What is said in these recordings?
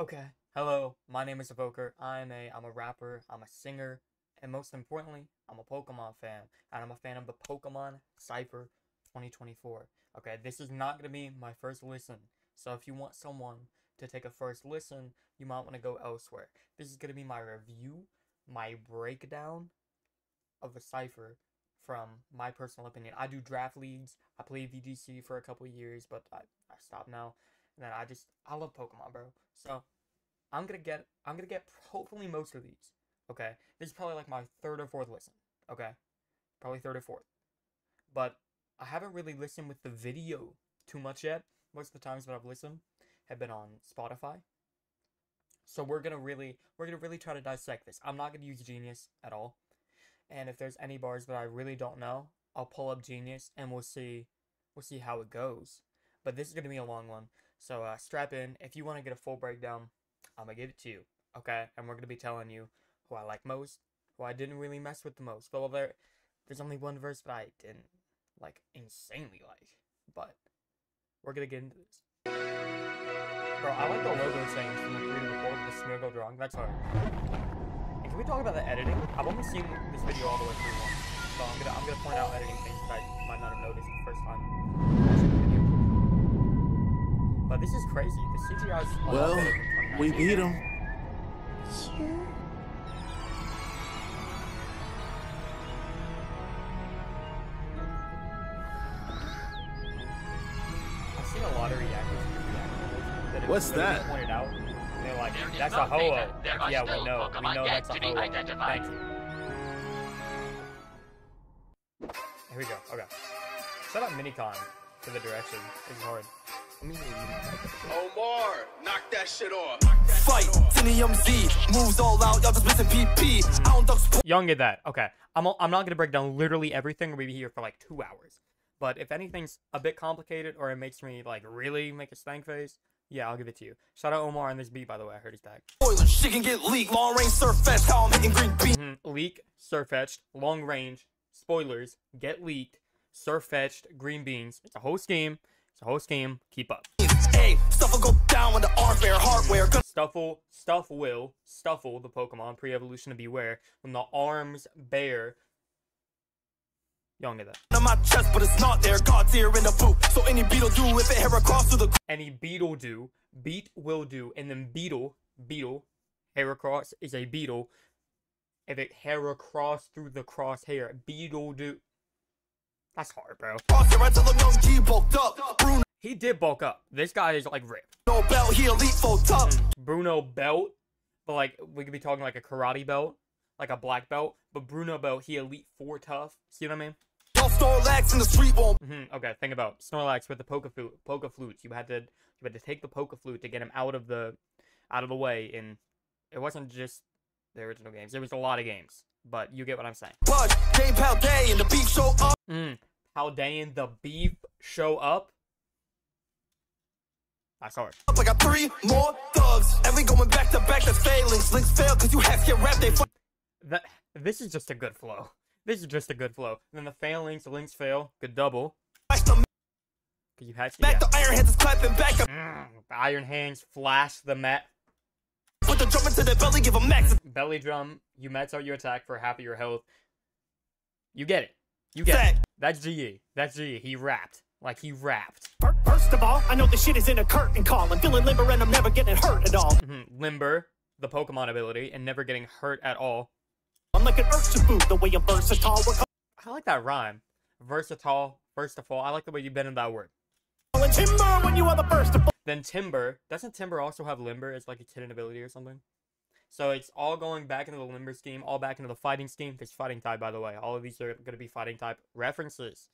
Okay. Hello, my name is Evoker. I'm a I'm a rapper, I'm a singer, and most importantly, I'm a Pokemon fan. And I'm a fan of the Pokemon Cypher 2024. Okay, this is not gonna be my first listen. So if you want someone to take a first listen, you might want to go elsewhere. This is gonna be my review, my breakdown of the Cypher from my personal opinion. I do draft leagues. I played VGC for a couple years, but I, I stopped now. And then I just I love Pokemon, bro. So I'm gonna get I'm gonna get hopefully most of these. Okay, this is probably like my third or fourth listen. Okay, probably third or fourth. But I haven't really listened with the video too much yet. Most of the times that I've listened have been on Spotify. So we're gonna really we're gonna really try to dissect this. I'm not gonna use Genius at all. And if there's any bars that I really don't know, I'll pull up Genius and we'll see we'll see how it goes. But this is gonna be a long one. So uh, strap in. If you want to get a full breakdown, I'm gonna give it to you. Okay, and we're gonna be telling you who I like most, who I didn't really mess with the most. Well, there, there's only one verse that I didn't like insanely like, but we're gonna get into this. Bro, I like the logo saying from the three to the four, the smear go wrong. That's hard. And can we talk about the editing? I've only seen this video all the way through once, so I'm gonna I'm gonna point out editing things that I might not have noticed the first time. Watching the video. But this is crazy. The CGI is Well, We 2019. beat him. I've seen a lot of reactors that What's that? pointed out. They're like, that's a ho data. There are Yeah, we know. We Pokemon know yet that's a to be ho identified. Thank you. Here we go. Okay. Shout out Minicon for the direction. It's hard. Omar, knock that shit off. Fight, Tinium Z, moves all out, y'all just missing PP. I don't duck Y'all can that. Okay. I'm, I'm not going to break down literally everything. We'll be here for like two hours. But if anything's a bit complicated or it makes me like really make a stank face, yeah, I'll give it to you. Shout out Omar on this beat, by the way. I heard he's tag. spoilers. She can get leaked, long range surf fest, how I'm hitting green bean. Mhm. Leak, surf fetched, long range, spoilers, get leaked, surf fetched, green beans. It's a whole scheme. It's a whole scheme. Keep up. Hey, stuff will go down when the hardware. Gonna Stufful, Stuff will, Stufful, the Pokemon, pre-evolution of Bewear, when the arms bear. Y'all get that. on my chest, but it's not there. God's ear in the boot. So any beetle do if it hair across through the Any beetle do, beat will do, and then beetle, beetle, Heracross is a beetle. If it Heracross through the crosshair, beetle do. That's hard, bro. crosshair until the young G bulked up. Bruno He did bulk up. This guy is like ripped. belt, he elite full tough. Bruno belt, but like we could be talking like a karate belt, like a black belt. But Bruno belt, he elite four tough. See what I mean? Y'all Snorlax in the street won't. hmm Okay, think about Snorlax with the poke flute. Poke flute. You had to you had to take the poke flute to get him out of the out of the way. And it wasn't just the original games. There was a lot of games, but you get what I'm saying. Bud, Game Pal Day and the beef show up. Mm. The beef show up. That's hard. I got three more thugs. And we going back to back to Falinks. Links fail cause you hacks get wrapped. They That this is just a good flow. This is just a good flow. And then the Falinks, the links fail. Good double. you had back. yeah. The iron hands is clapping back. Mm, the Iron Hands flash the mat The drum into their belly, give a max. belly drum. You max out your attack for half of your health. You get it. You get it. That's GE. That's GE. He rapped. Like he rapped. First of all, I know the shit is in a curtain call. I'm feeling limber and I'm never getting hurt at all. Mhm. Limber, the Pokemon ability, and never getting hurt at all. I'm like an Urshifu, the way I'm versatile. I like that rhyme. Versatile, first of all. I like the way you bend in that word. timber when you are the first to fall. Then Timburr. Doesn't Timburr also have Limber as like a hidden ability or something? So it's all going back into the Limber scheme, all back into the fighting scheme. There's fighting type, by the way. All of these are going to be fighting type references.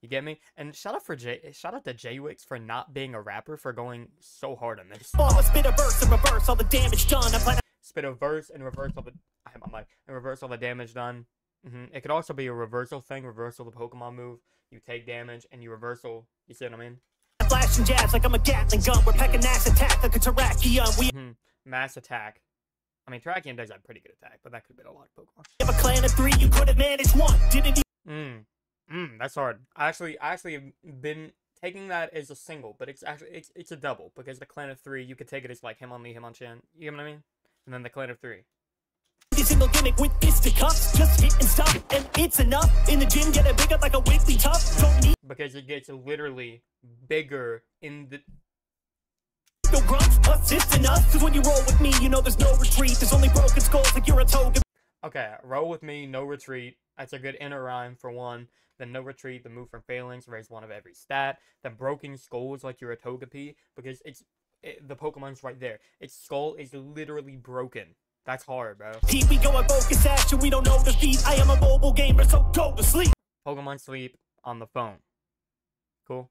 You get me? And shout out for J. Shout out to JWittz for not being a rapper for going so hard on this. Spit a verse and reverse all the damage done. I'm Spit a verse and reverse all the. I have my mic. And reverse all the damage done. hmm It could also be a reversal thing. Reversal the Pokemon move. You take damage and you reversal. You see what I mean? Flashing jabs like I'm a Gatling gun. We're packing ass attack like a Terrakion. We hmm Mass attack. I mean, Terrakion does have pretty good attack, but that could have been a lot of Pokemon. have a clan of three, you couldn't manage one. Didn't Mm. Mm, that's hard. I actually, I actually have been taking that as a single, but it's actually it's it's a double because the clan of three you could take it as like him on me, him on Chan. You know what I mean? And then the clan of three. Every single gimmick with fisticuffs. Just hit and stop, and it's enough. In the gym, get it bigger like a weekly tough. Don't need because it gets literally bigger in the no grunts, assist enough. Cause when you roll with me, you know there's no retreat. There's only broken skulls like you're a toga. okay roll with me no retreat that's a good inner rhyme for one then no retreat the move from Falinks raise one of every stat then broken skulls like you're a togepi because it's it, the pokemon's right there its skull is literally broken that's hard bro Deep, we go at focus action. We don't know the defeat. I am a mobile gamer, so go to sleep. pokemon sleep on the phone cool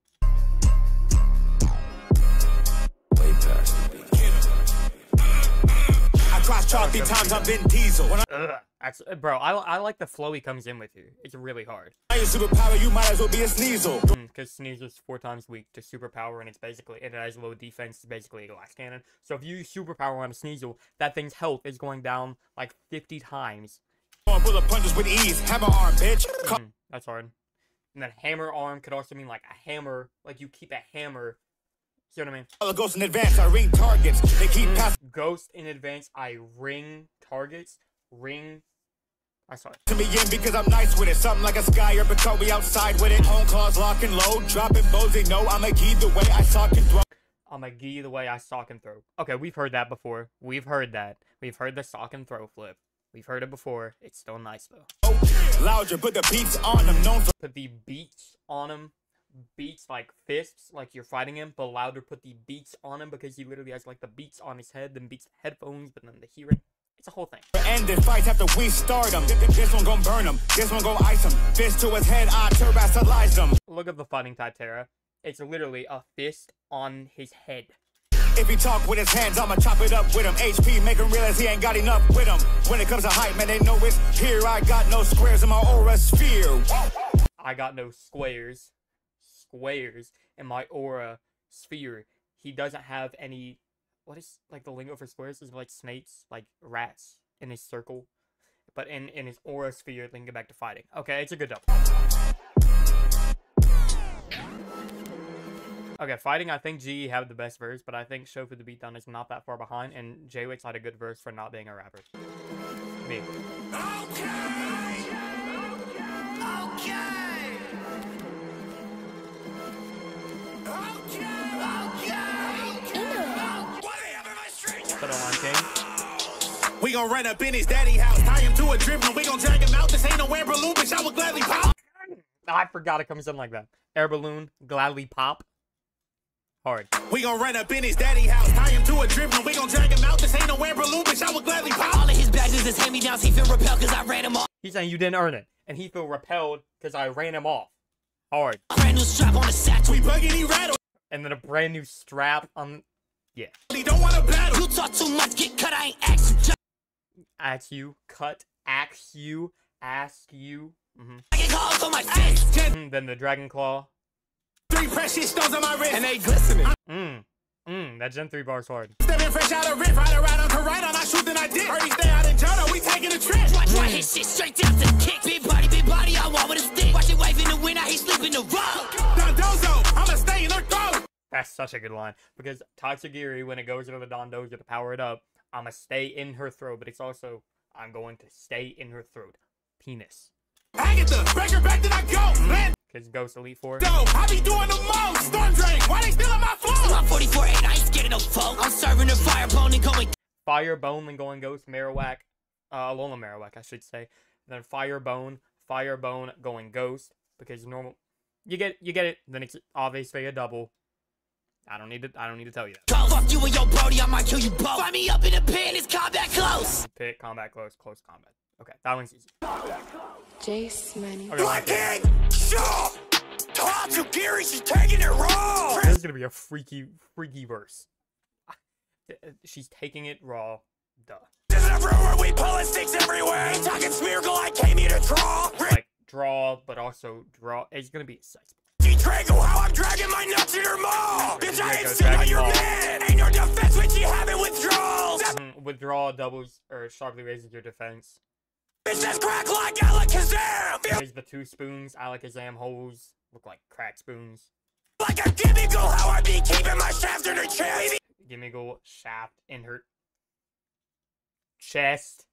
Chalk three times, I'm Vin Diesel. That's uh, bro I, I like the flow he comes in with you it's really hard I use superpower, you might as well be a Sneasel. because Sneeze is four times weak to superpower, and it's basically it has low defense. It's basically a glass cannon. So if you use superpower on a Sneasel, that thing's health is going down like fifty times. Going bullet punches with ease. Hammer arm, bitch. Mm, that's hard. And then hammer arm could also mean like a hammer, like you keep a hammer. See what I mean? a ghost in advance. I ring targets. They keep passing Ghost in advance. I ring targets. Ring. I saw it. to me in because I'm nice with it. Something like a sky or because we outside with it. Home claws lock and load. Dropping bows, they know I'm a key the way I sock and throw. I'm a gi the way I sock and throw. Okay, we've heard that before. We've heard that. We've heard the sock and throw flip. We've heard it before. It's still nice though. Louder, put the beats on them. Known for put the beats on him. Beats like fists, like you're fighting him, but louder put the beats on him because he literally has like the beats on his head, then beats the headphones, but then the hearing. It's a whole thing. ending fights after we start them. This one gon' burn them. This one gon' ice them. Fist to his head, I terastallize them. Look at the fighting Titera. It's literally a fist on his head. If he talk with his hands, I'ma chop it up with him. HP, make him realize he ain't got enough with him. When it comes to hype, man, they know it's here. I got no squares in my aura sphere. I got no squares, squares in my aura sphere. He doesn't have any. What is like the lingo for squares? Is like snakes, like rats in his circle, but in in his aura sphere, they can get back to fighting. Okay, it's a good double. Okay, fighting. I think GE have the best verse, but I think Show for the Beatdown is not that far behind, and JWittz had a good verse for not being a rapper. Me. Put on King. We gon' run up in his daddy house, tie him to a drip, and we gon' drag him out. This ain't no air balloon, bitch. I would gladly pop. I forgot it comes in like that. Air balloon, gladly pop. Hard. We gon' run up in his daddy house, tie him to a drip, and we gon' drag him out. This ain't no air balloon, bitch. I would gladly pop. All of his badges is hand-me-downs. He feel repelled cause I ran him off. He's saying you didn't earn it, and he feel repelled because I ran him off. Hard. Brand new strap on the satchel. We bugging, he rattle. And then a brand new strap on. Yeah. He don't wanna battle. You talk too much, get cut. I ain't ask you. Just Ask you, cut, axe you, ask you. Mm-hmm. get calls on my face. Mm-hmm. Then the dragon claw. Three precious stones on my wrist, and they glistening. Mmm. Mmm. That Gen 3 bar's hard. Stepping fresh out of riff, ride around on Corona, I shoot then I did. Heard he stay out in Jonah, we taking a trip. Mm. Watch, watch his shit straight down to the kick. Big body, big body, I want with a stick. Watch it wave in the wind, I he sleep in the road. That's such a good line because Tatsugiri, when it goes into the Dondozo to power it up, I'ma stay in her throat, but it's also I'm going to stay in her throat. Penis. Agatha, break her back, then I go. Land Because Ghost Elite Four. go, I be doing the most. Storm drain, why they stealing my flow? I'm 44 8, I ain't scared of no foe. I'm serving the fire bone and going. Fire Bone, then going Ghost, Marowak, uh, Alola Marowak, I should say. Then Fire Bone, Fire Bone, going Ghost, because normal, you get, you get it. Then it's obviously a double. I don't need to, I don't need to tell you that. Go. Fuck you and your Brody, I might kill you both. Find me up in the pit, it's combat close. Pit, combat, close, close combat. Okay, that one's easy. Jace Money. Okay, Lion King. King, sure. Tatsugiri, she's taking it raw. This is gonna be a freaky, freaky verse. Uh, she's taking it raw. Duh. This is everywhere, we pulling sticks everywhere. Ain't talking spherical, I came here to draw. Like draw, but also draw. It's gonna be a sex. Drago, how I'm dragging my nuts in her maw. Bitch, I ain't still on your man. Ain't no defense when she having withdrawals. Mm, Withdraw doubles or sharply raises your defense. bitch just crack like Alakazam. There's the two spoons. Alakazam holes look like crack spoons. like a gimmickle. How I be keeping my shaft in her chest. Go shaft in her chest.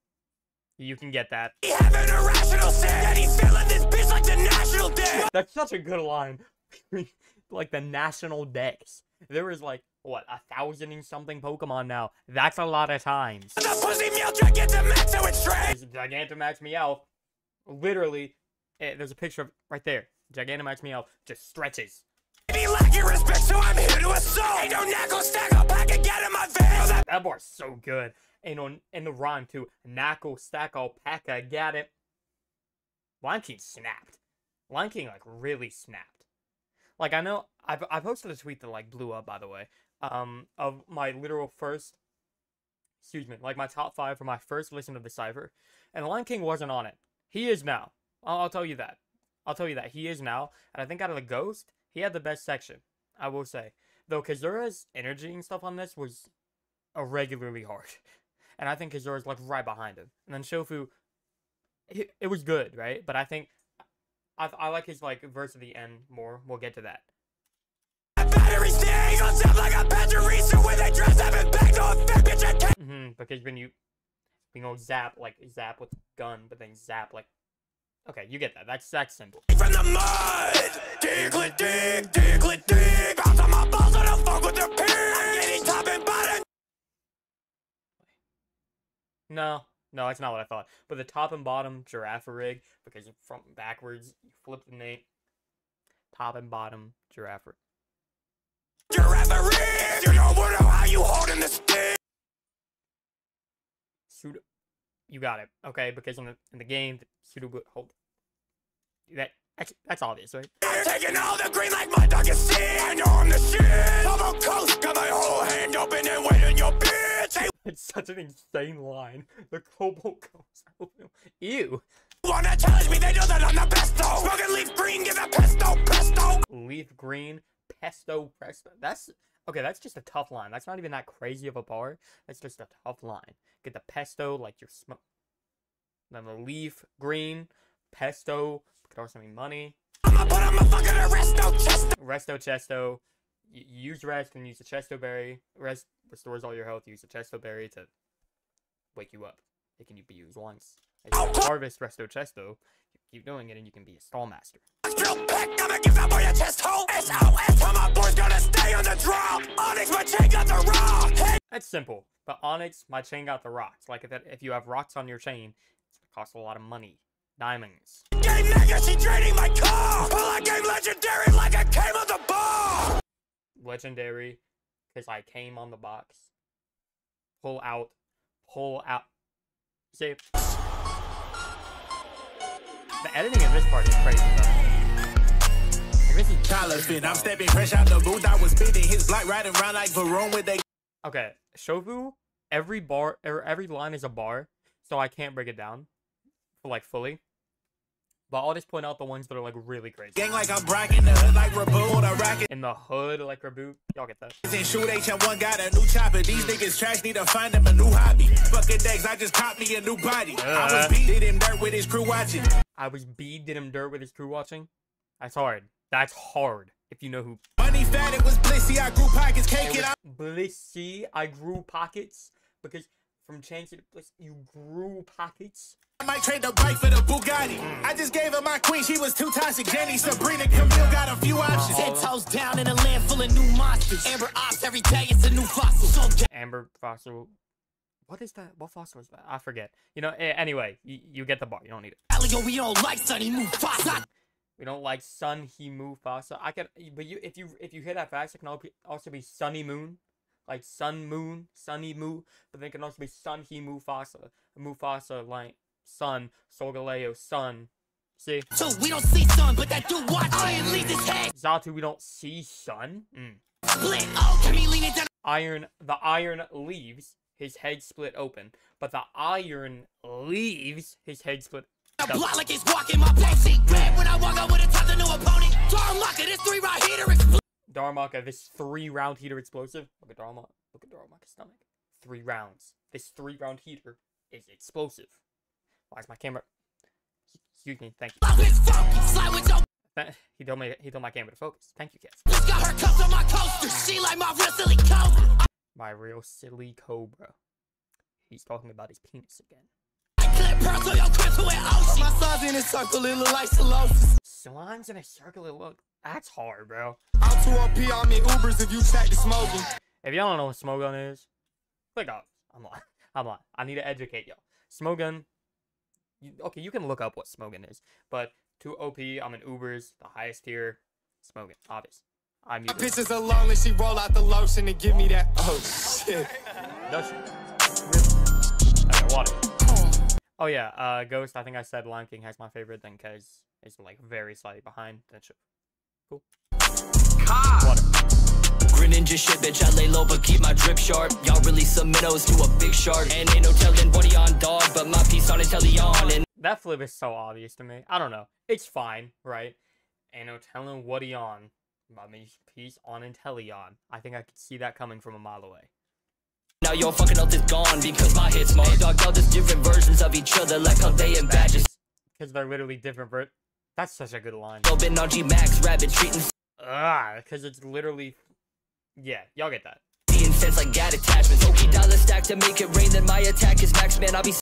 You can get that. He having irrational sin. And he's feeling this bitch like the national debt. That's such a good line. like the national decks. There is like what a thousand and something Pokemon now. That's a lot of times. The pussy meal drink get the max so it's straight. Gigantamax Meowth. Literally, eh, there's a picture of right there. Gigantamax Meowth just stretches. Be lacking respect, so I'm here to assault. Ain't no knuckle stack up, I can get in my veins. That That bar's so good. And on in the rhyme too. Knuckle stack alpaca, got it. Lion King snapped. Lion King like really snapped. Like I know I I posted a tweet that like blew up by the way. Um of my literal first excuse me, like my top five for my first listen of the cipher. And Lion King wasn't on it. He is now. I'll, I'll tell you that. I'll tell you that. He is now. And I think out of the Ghost, he had the best section. I will say. Though Kazura's energy and stuff on this was irregularly hard. And I think Kazura's like right behind him. And then Shofu, it, it was good, right? But I think I, I like his like verse at the end more. We'll get to that. battery stay on sound like a battery. So when they dress up and back to a fat bitch, I can't. hmm Because when you you know zap like zap with gun, but then zap like okay, you get that. That's that's simple. From the mud, Diglett dig, Diglett dig. Bounce on my balls, I don't fuck with the pig. I'm getting top and bottom. No, no, that's not what I thought. But the top and bottom Girafarig, because you from backwards, you flip the name. Top and bottom Girafarig. Giraffe rig. You don't know how you holding the stick. Pseudo, you got it. Okay, because in the in the game, the pseudo would hold. That that's, that's obvious, right? I'm taking all the green like my dog is sin. I know I'm the shit. I'm a coast, got my whole hand open and waiting your bitch. It's such an insane line. The cobalt goes open. Ew. wanna challenge me? They know that I'm the best though. Smoking leaf green, give a pesto, pesto. Leaf green, pesto presto. That's okay. That's just a tough line. That's not even that crazy of a bar. That's just a tough line. Get the pesto like you're smoke. Then the leaf green, pesto. Could also mean money. I'ma put on my fucking arresto chesto. Resto Chesto. Use rest and use the Chesto berry. Rest restores all your health. Use the Chesto berry to wake you up. It can be used once. As you harvest Resto Chesto, you keep doing it and you can be a stall master. Drill back, I'ma give that boy a chest hole. SOS, how my boy's gonna stay on the draw. Onyx, my chain got the raw. Hey, That's simple. But Onyx, my chain got the rocks. Like if, that, if you have rocks on your chain, it gonna a lot of money. Diamonds. game mega, she draining my car. Pull out game legendary like I came on the ball. Legendary, because I came on the box. Pull out. Pull out. See? The editing of this part is crazy, though. Like, This is Collar I'm stepping fresh out the booth. I was spitting his block riding around like Varone with they Okay, Shofu. every bar or every line is a bar, so I can't break it down for like fully. But I'll just point out the ones that are like really crazy. gang like I'm bragging the hood like Rabu. The racket In the hood, like Reboot, y'all get that. and shoot HM1 got a new chopper. These niggas trash need to find them a new hobby. Fucking decks, I just caught me a new body. I Uh. was beat, did him dirt with his crew watching. I was B did him dirt with his crew watching. That's hard. That's hard. If you know who Money fat, it was Blissey. I grew pockets, cake it. I Blissey, I grew pockets because from Chansey to Bliss, you grew pockets. I might trade the bike for the Bugatti. I just gave her my queen, she was too toxic. Jenny, Sabrina, Camille got a few options. Ten toes down in a land full of new monsters. Amber ops every day, it's a new fossil. So Amber fossil. What is that? What fossil is that? I forget. You know. Anyway, you, you get the bar. You don't need it. Elio, we don't like Sunny Mufasa. We don't like Sun He Mufasa. I can, but you if you if you hear that fast, it can also be Sunny Moon, like Sun Moon, Sunny Moo. But then it can also be Sun He Mufasa, Mufasa like Sun, Solgaleo Sun. See, So we don't see sun, but that dude watch iron leaves his head Zatu, we don't see Sun. Mm. split. Oh, can we down? Iron, the iron leaves his head split open, but the iron leaves his head split. The doesn't. block like it's walking my basic red when I walk out with a top to new opponent. Luck this three right heater explode. Darumaka, this three round heater explosive. Look at Darumaka. Look at Darumaka's stomach. Three rounds. This three round heater is explosive. Why is my camera? Excuse me, thank you. It's funky, slide with your That- He told me he told my camera to focus. Thank you, kids. Got her cuffs on my coaster. She like my real silly cobra. My real silly cobra. He's talking about his penis again. Clip pearls on your crystal and ocean. Oh, my size in a circle, it look like Solosis. Salons in a circle. It look. That's hard, bro. I'm 2 OP, I'm in Ubers if you check the smoking. If y'all don't know what Smogon is, click off. I'm lying. I'm lying. I need to educate y'all. Smogon. You, okay, you can look up what smoke is, but to OP, I'm in Ubers, the highest tier. Smoke obvious. I'm My using bitches are lonely, she roll out the lotion and give me that. Oh shit. Does she? Okay, water. Oh yeah, uh, Ghost. I think I said Lion King has my favorite thing because it's like very slightly behind. That should. Cool. Grinning just shit, bitch. I lay low, but keep my drip sharp. Y'all really some minnows to a big shark. And ain't no telling what he on dog, but my piece on it tell he on. And That flip is so obvious to me. I don't know. It's fine, right? Ain't no telling what he on. My piece on Intellion. I think I could see that coming from a mile away. now your fucking health is gone because my hits more. Dog, all just different versions of each other, like how they and badges. Because they're literally different. Ver- That's such a good line. Been on G Max, rabbit treating Ah, because it's literally. Yeah, y'all get that. seeing sense like gat attachments. Okay, dollar stack to make it rain, then my attack is max, man. I'll be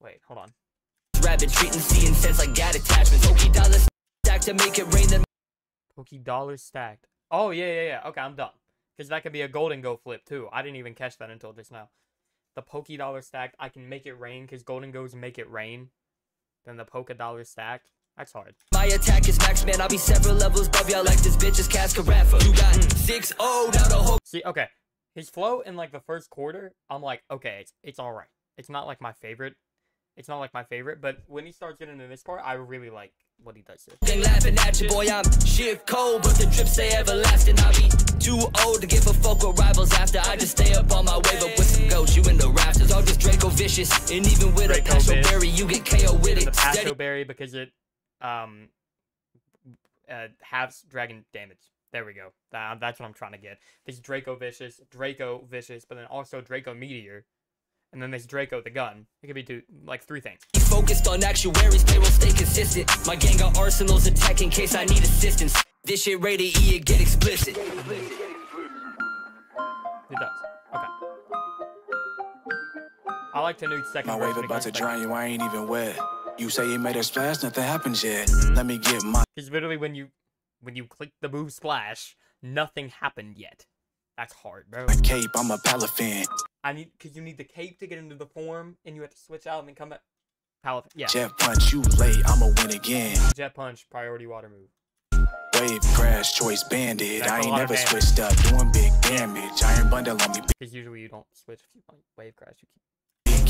Wait, hold on. rabbit treating seeing sense like gat attachments. Okay, dollar stack to make it rain, then Pokey dollars stacked. Oh yeah, yeah, yeah. Okay, I'm done. Because that could be a Gholdengo flip too. I didn't even catch that until just now. The Pokey dollar stacked, I can make it rain because Gholdengos make it rain. Then the Polka dollar stacked. That's hard. my attack is max, man. I'll be several levels above y'all like this bitch is Cascarapha. You got mm. six oh now the whole See, okay. His flow in like the first quarter, I'm like, okay, it's it's all right. It's not like my favorite. It's not like my favorite, but when he starts getting into this part, I really like what he does here. thing laughing at you, boy. I'm shit cold, but the drip stay everlasting. I'll be too old to give a fuck with rivals after. I just stay up on my wave up with some goats. You in the rafters, all just Draco vicious, and even with Draco a passion Vish. berry, you get KO with the it. Pasto Steady Berry because it um uh, halves dragon damage. There we go. That, that's what I'm trying to get. This Draco Vicious, Draco Vicious, but then also Draco Meteor, and then there's Draco the gun. It could be two, like three things. focused on actuaries, payroll stay consistent. My gang got arsenals attack in case I need assistance. This shit rated E, it get explicit. It does. Okay. I like to nude second My wave about to drown you, I ain't even wet. You say you made a splash, nothing happens yet. Mm-hmm. Let me get my Because literally when you when you click the move splash, nothing happened yet. That's hard, bro. cape, I'm a palafin. I need because you need the cape to get into the form, and you have to switch out and then come back. Palette, yeah. Jet punch, you late, I'ma win again. Jet punch, priority water move. Wave crash, choice bandit. That's I ain't never switched up, doing big damage. Iron bundle on me, Because usually you don't switch if you wave crash. You big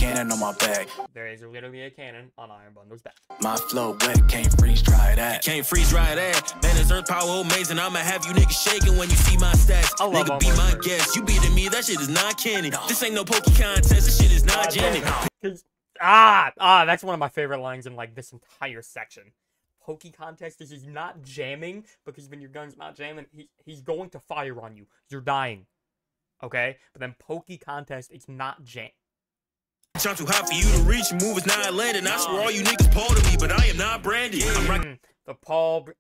cannon on my back. There is literally a cannon on Iron Bundle's back. My flow wet, can't freeze dry that. Can't freeze dry that. Man, it's earth power amazing. I'ma have you niggas shaking when you see my stats. I love Nigga, be my Bird. guest. You beating me, that shit is not canon. This ain't no pokey contest. This shit is not jamming. Because ah ah, that's one of my favorite lines in like this entire section. Pokey contest. This is not jamming because when your gun's not jamming, he, he's going to fire on you. You're dying. Okay, but then pokey contest, it's not jam. Trying too high for you to reach. Move is not landing. I swear all you niggas part of me, but I am not branded. I'm rocking Mm, the Paul Br-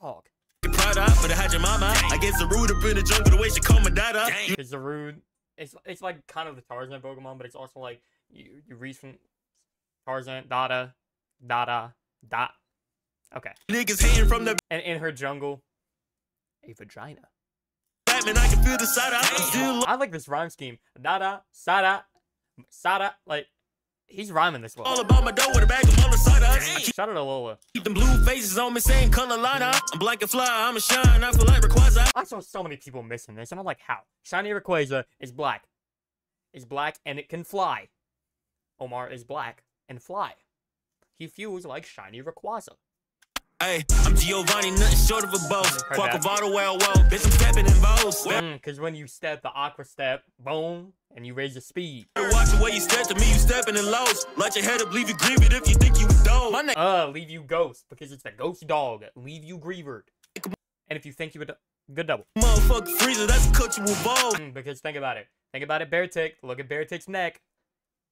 dog. Prada for the Hajj Mama. I guess the rude up in the jungle the way she call my dada. You Because the rude, it's it's like kind of the Tarzan Pokemon, but it's also like you you reach from Tarzan, Dada, Dada, Dot. Okay, niggas hating from the and in her jungle, a vagina. Batman. I can feel the side. I like this rhyme scheme. Dada, Sada, Sada. Like he's rhyming this all about my dough with a bag of all the side I keep Shout out to Lola. Keep them blue faces on me, same color line. I'm black and fly. I'm a shine. I feel like Rayquaza. I saw so many people missing this, and I'm like, how? Shiny Rayquaza is black, is black, and it can fly. Omar is black and fly. He feels like Shiny Rayquaza. Hey, I'm Giovanni, nothing short of a boss. Walk that. a bottle well, well. Bitch, I'm stepping in vows. Because when you step the aqua step, boom, and you raise your speed. Watch the way you step to me, you stepping in lows. Light your head up, leave you grieved if you think you a dog. Uh, leave you ghost, because it's the ghost dog. Leave you grievered. And if you think you would, good double. motherfucker freezer, that's a cut you evolve. Mm, because think about it. Think about it, Beartic. Look at Beartic's neck.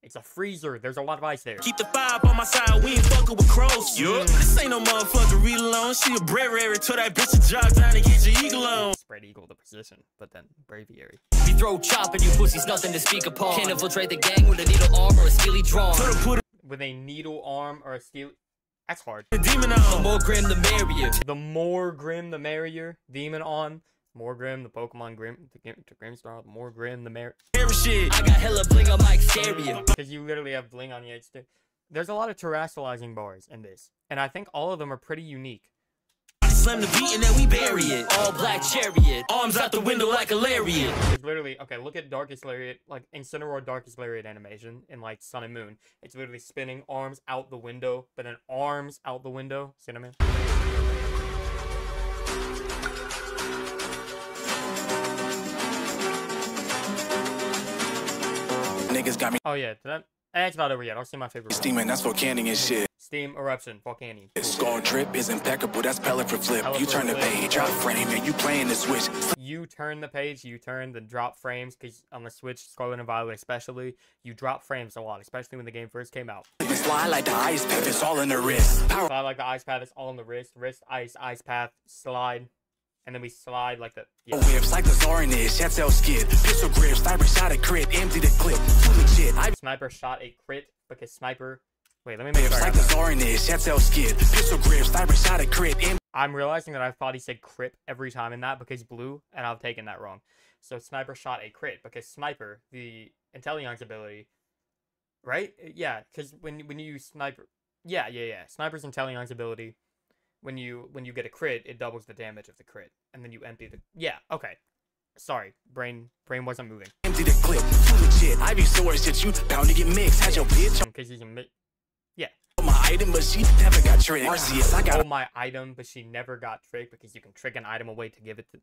It's a freezer. There's a lot of ice there. Keep the five on my side, we ain't fucking with crows. Yup. This ain't no motherfucker read alone. She a Braviary, tell that bitch to jog down and get your eagle on. Spread eagle the position, but then braviary. We throw chop and you pussies, nothing to speak upon. Can't infiltrate the gang with a needle arm or a steely drawn. With a needle arm or a steel. That's hard. a demon on. The more grim, the merrier. The more grim, the merrier. Demon on. More grim, the Pokemon grim, the, grim- the Grimstar. The more grim, the. Every shit. I got hella bling on my exterior. Because you literally have bling on your edge too. There's a lot of terastallizing bars in this, and I think all of them are pretty unique. Slam the beat and then we bury it. All black chariot. Arms out the window like a lariat. It's literally okay. Look at Darkest Lariat, like Incineroar Darkest Lariat animation in like Sun and Moon. It's literally spinning arms out the window, but then arms out the window. See what I mean? Niggas got me Oh yeah, did that, it's not over yet. I'll see my favorite. one. steaming, that's volcanic and shit. Steam eruption, volcano. Skull drip is impeccable, that's pellet for flip. You turn the page, drop frame, and you playing the switch. You turn the page, you turn the drop frames, because on the Switch, Scarlet and Violet especially, you drop frames a lot, especially when the game first came out. Slide like the ice pack, it's all in the wrist. Power Slide like the ice path is all on the wrist, wrist, ice, ice path, slide, and then we slide like the yeah. whips like the Zorin is, Shats L skid. Pistol grip, sniper shot a crit, empty the clip. Too legit, I Sniper shot a crit because sniper. Wait, let me make sure. Like the that. Zorin is, Shats L skid. Pistol grip, sniper shot a crit, I'm realizing that I thought he said crip every time in that because blue, and I've taken that wrong. So sniper shot a crit because sniper, the intelligence ability, right? Yeah, because when when you sniper, yeah, yeah, yeah, sniper's intelligence ability. When you when you get a crit, it doubles the damage of the crit, and then you empty the. Yeah, okay. Sorry, brain brain wasn't moving empty the clip. Legit, I be sore shit, you bound to get mixed. Had your bitch because he's a mi- on my item, but she never got tricked. Arceus, I got oh my item, but she never got tricked because you can trick an item away to give it to.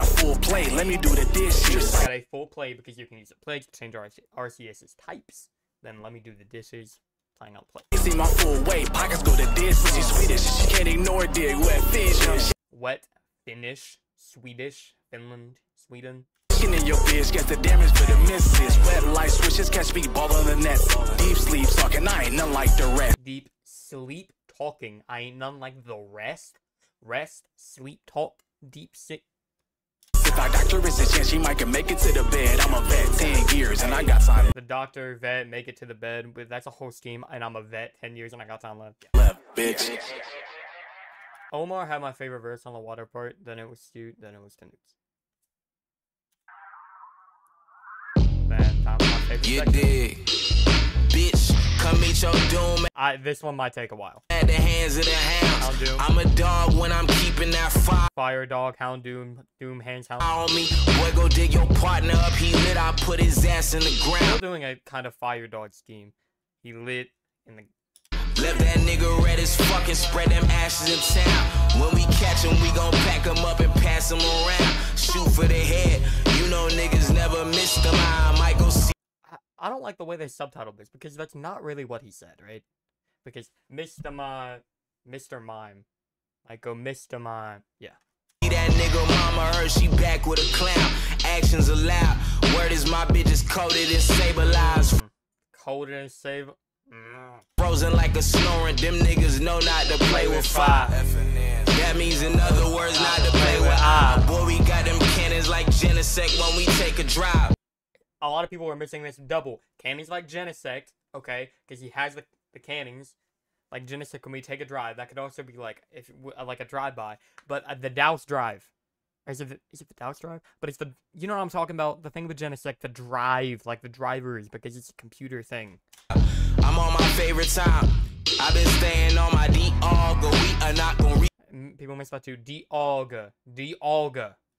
a full play, let me do the dishes. got a full play because you can use a play to change RC- Arceus's types. Then let me do the dishes. Playing out play. See my full weight, pockets go to this. She Swedish, she can't ignore dig wet fish. Wet, Finnish, Swedish, Finland, Sweden. In your bitch, the damage for the misses. Wet light switches, catch me ball on the net. Deep sleep talking, I ain't none like the rest. Deep sleep talking. I ain't none like the rest. Rest, sleep talk, deep sick. Doctor is a chance, she might can make it to the bed. I'm a vet, 10 years, and I got time The doctor, vet, make it to the bed. But that's a whole scheme. And I'm a vet, 10 years, and I got time left. left, bitch. Omar had my favorite verse on the water part. Then it was Stu. Then it was Tenoots. Then time for my favorite You section. dig. Bitch, come meet your doom I, this one might take a while. at the hands of the do. I'm a dog when I'm keeping that fire Fire dog, hound, doom, doom, hands, hound. on me. Boy, go dig your partner up. He lit, I put his ass in the Still doing a kind of fire dog scheme. He lit in the. Left that nigga red as fuck and spread them ashes in town. When we catch him, we gon' pack him up and pass him around. Shoot for the head. You know niggas never miss them. I might go see I, don't like the way they subtitled this because that's not really what he said, right? Because Mr. Mime, Mr. Mime, like go Mr. Mime, yeah. that nigga mama heard she back with a clown. Actions allowed. Word is my bitch is coated and stabilized. Cold and save. Mm. Frozen like a snoring. Them niggas know not to play with fire. That means, in other words, not to play with I. Boy, we got them cannons like Genesect when we take a drive. A lot of people are missing this double. Cannons like Genesect, okay, because he has the, the cannons. Like Genesect, when we take a drive, that could also be like if uh, like a drive by. But uh, the Douse drive, or is it the, is it the Douse drive? But it's the you know what I'm talking about. The thing with Genesect, the drive, like the drivers, because it's a computer thing. I'm on my favorite time. I've been staying on my D go. We are not gonna People miss that too. Dialga, Dialga. respawn.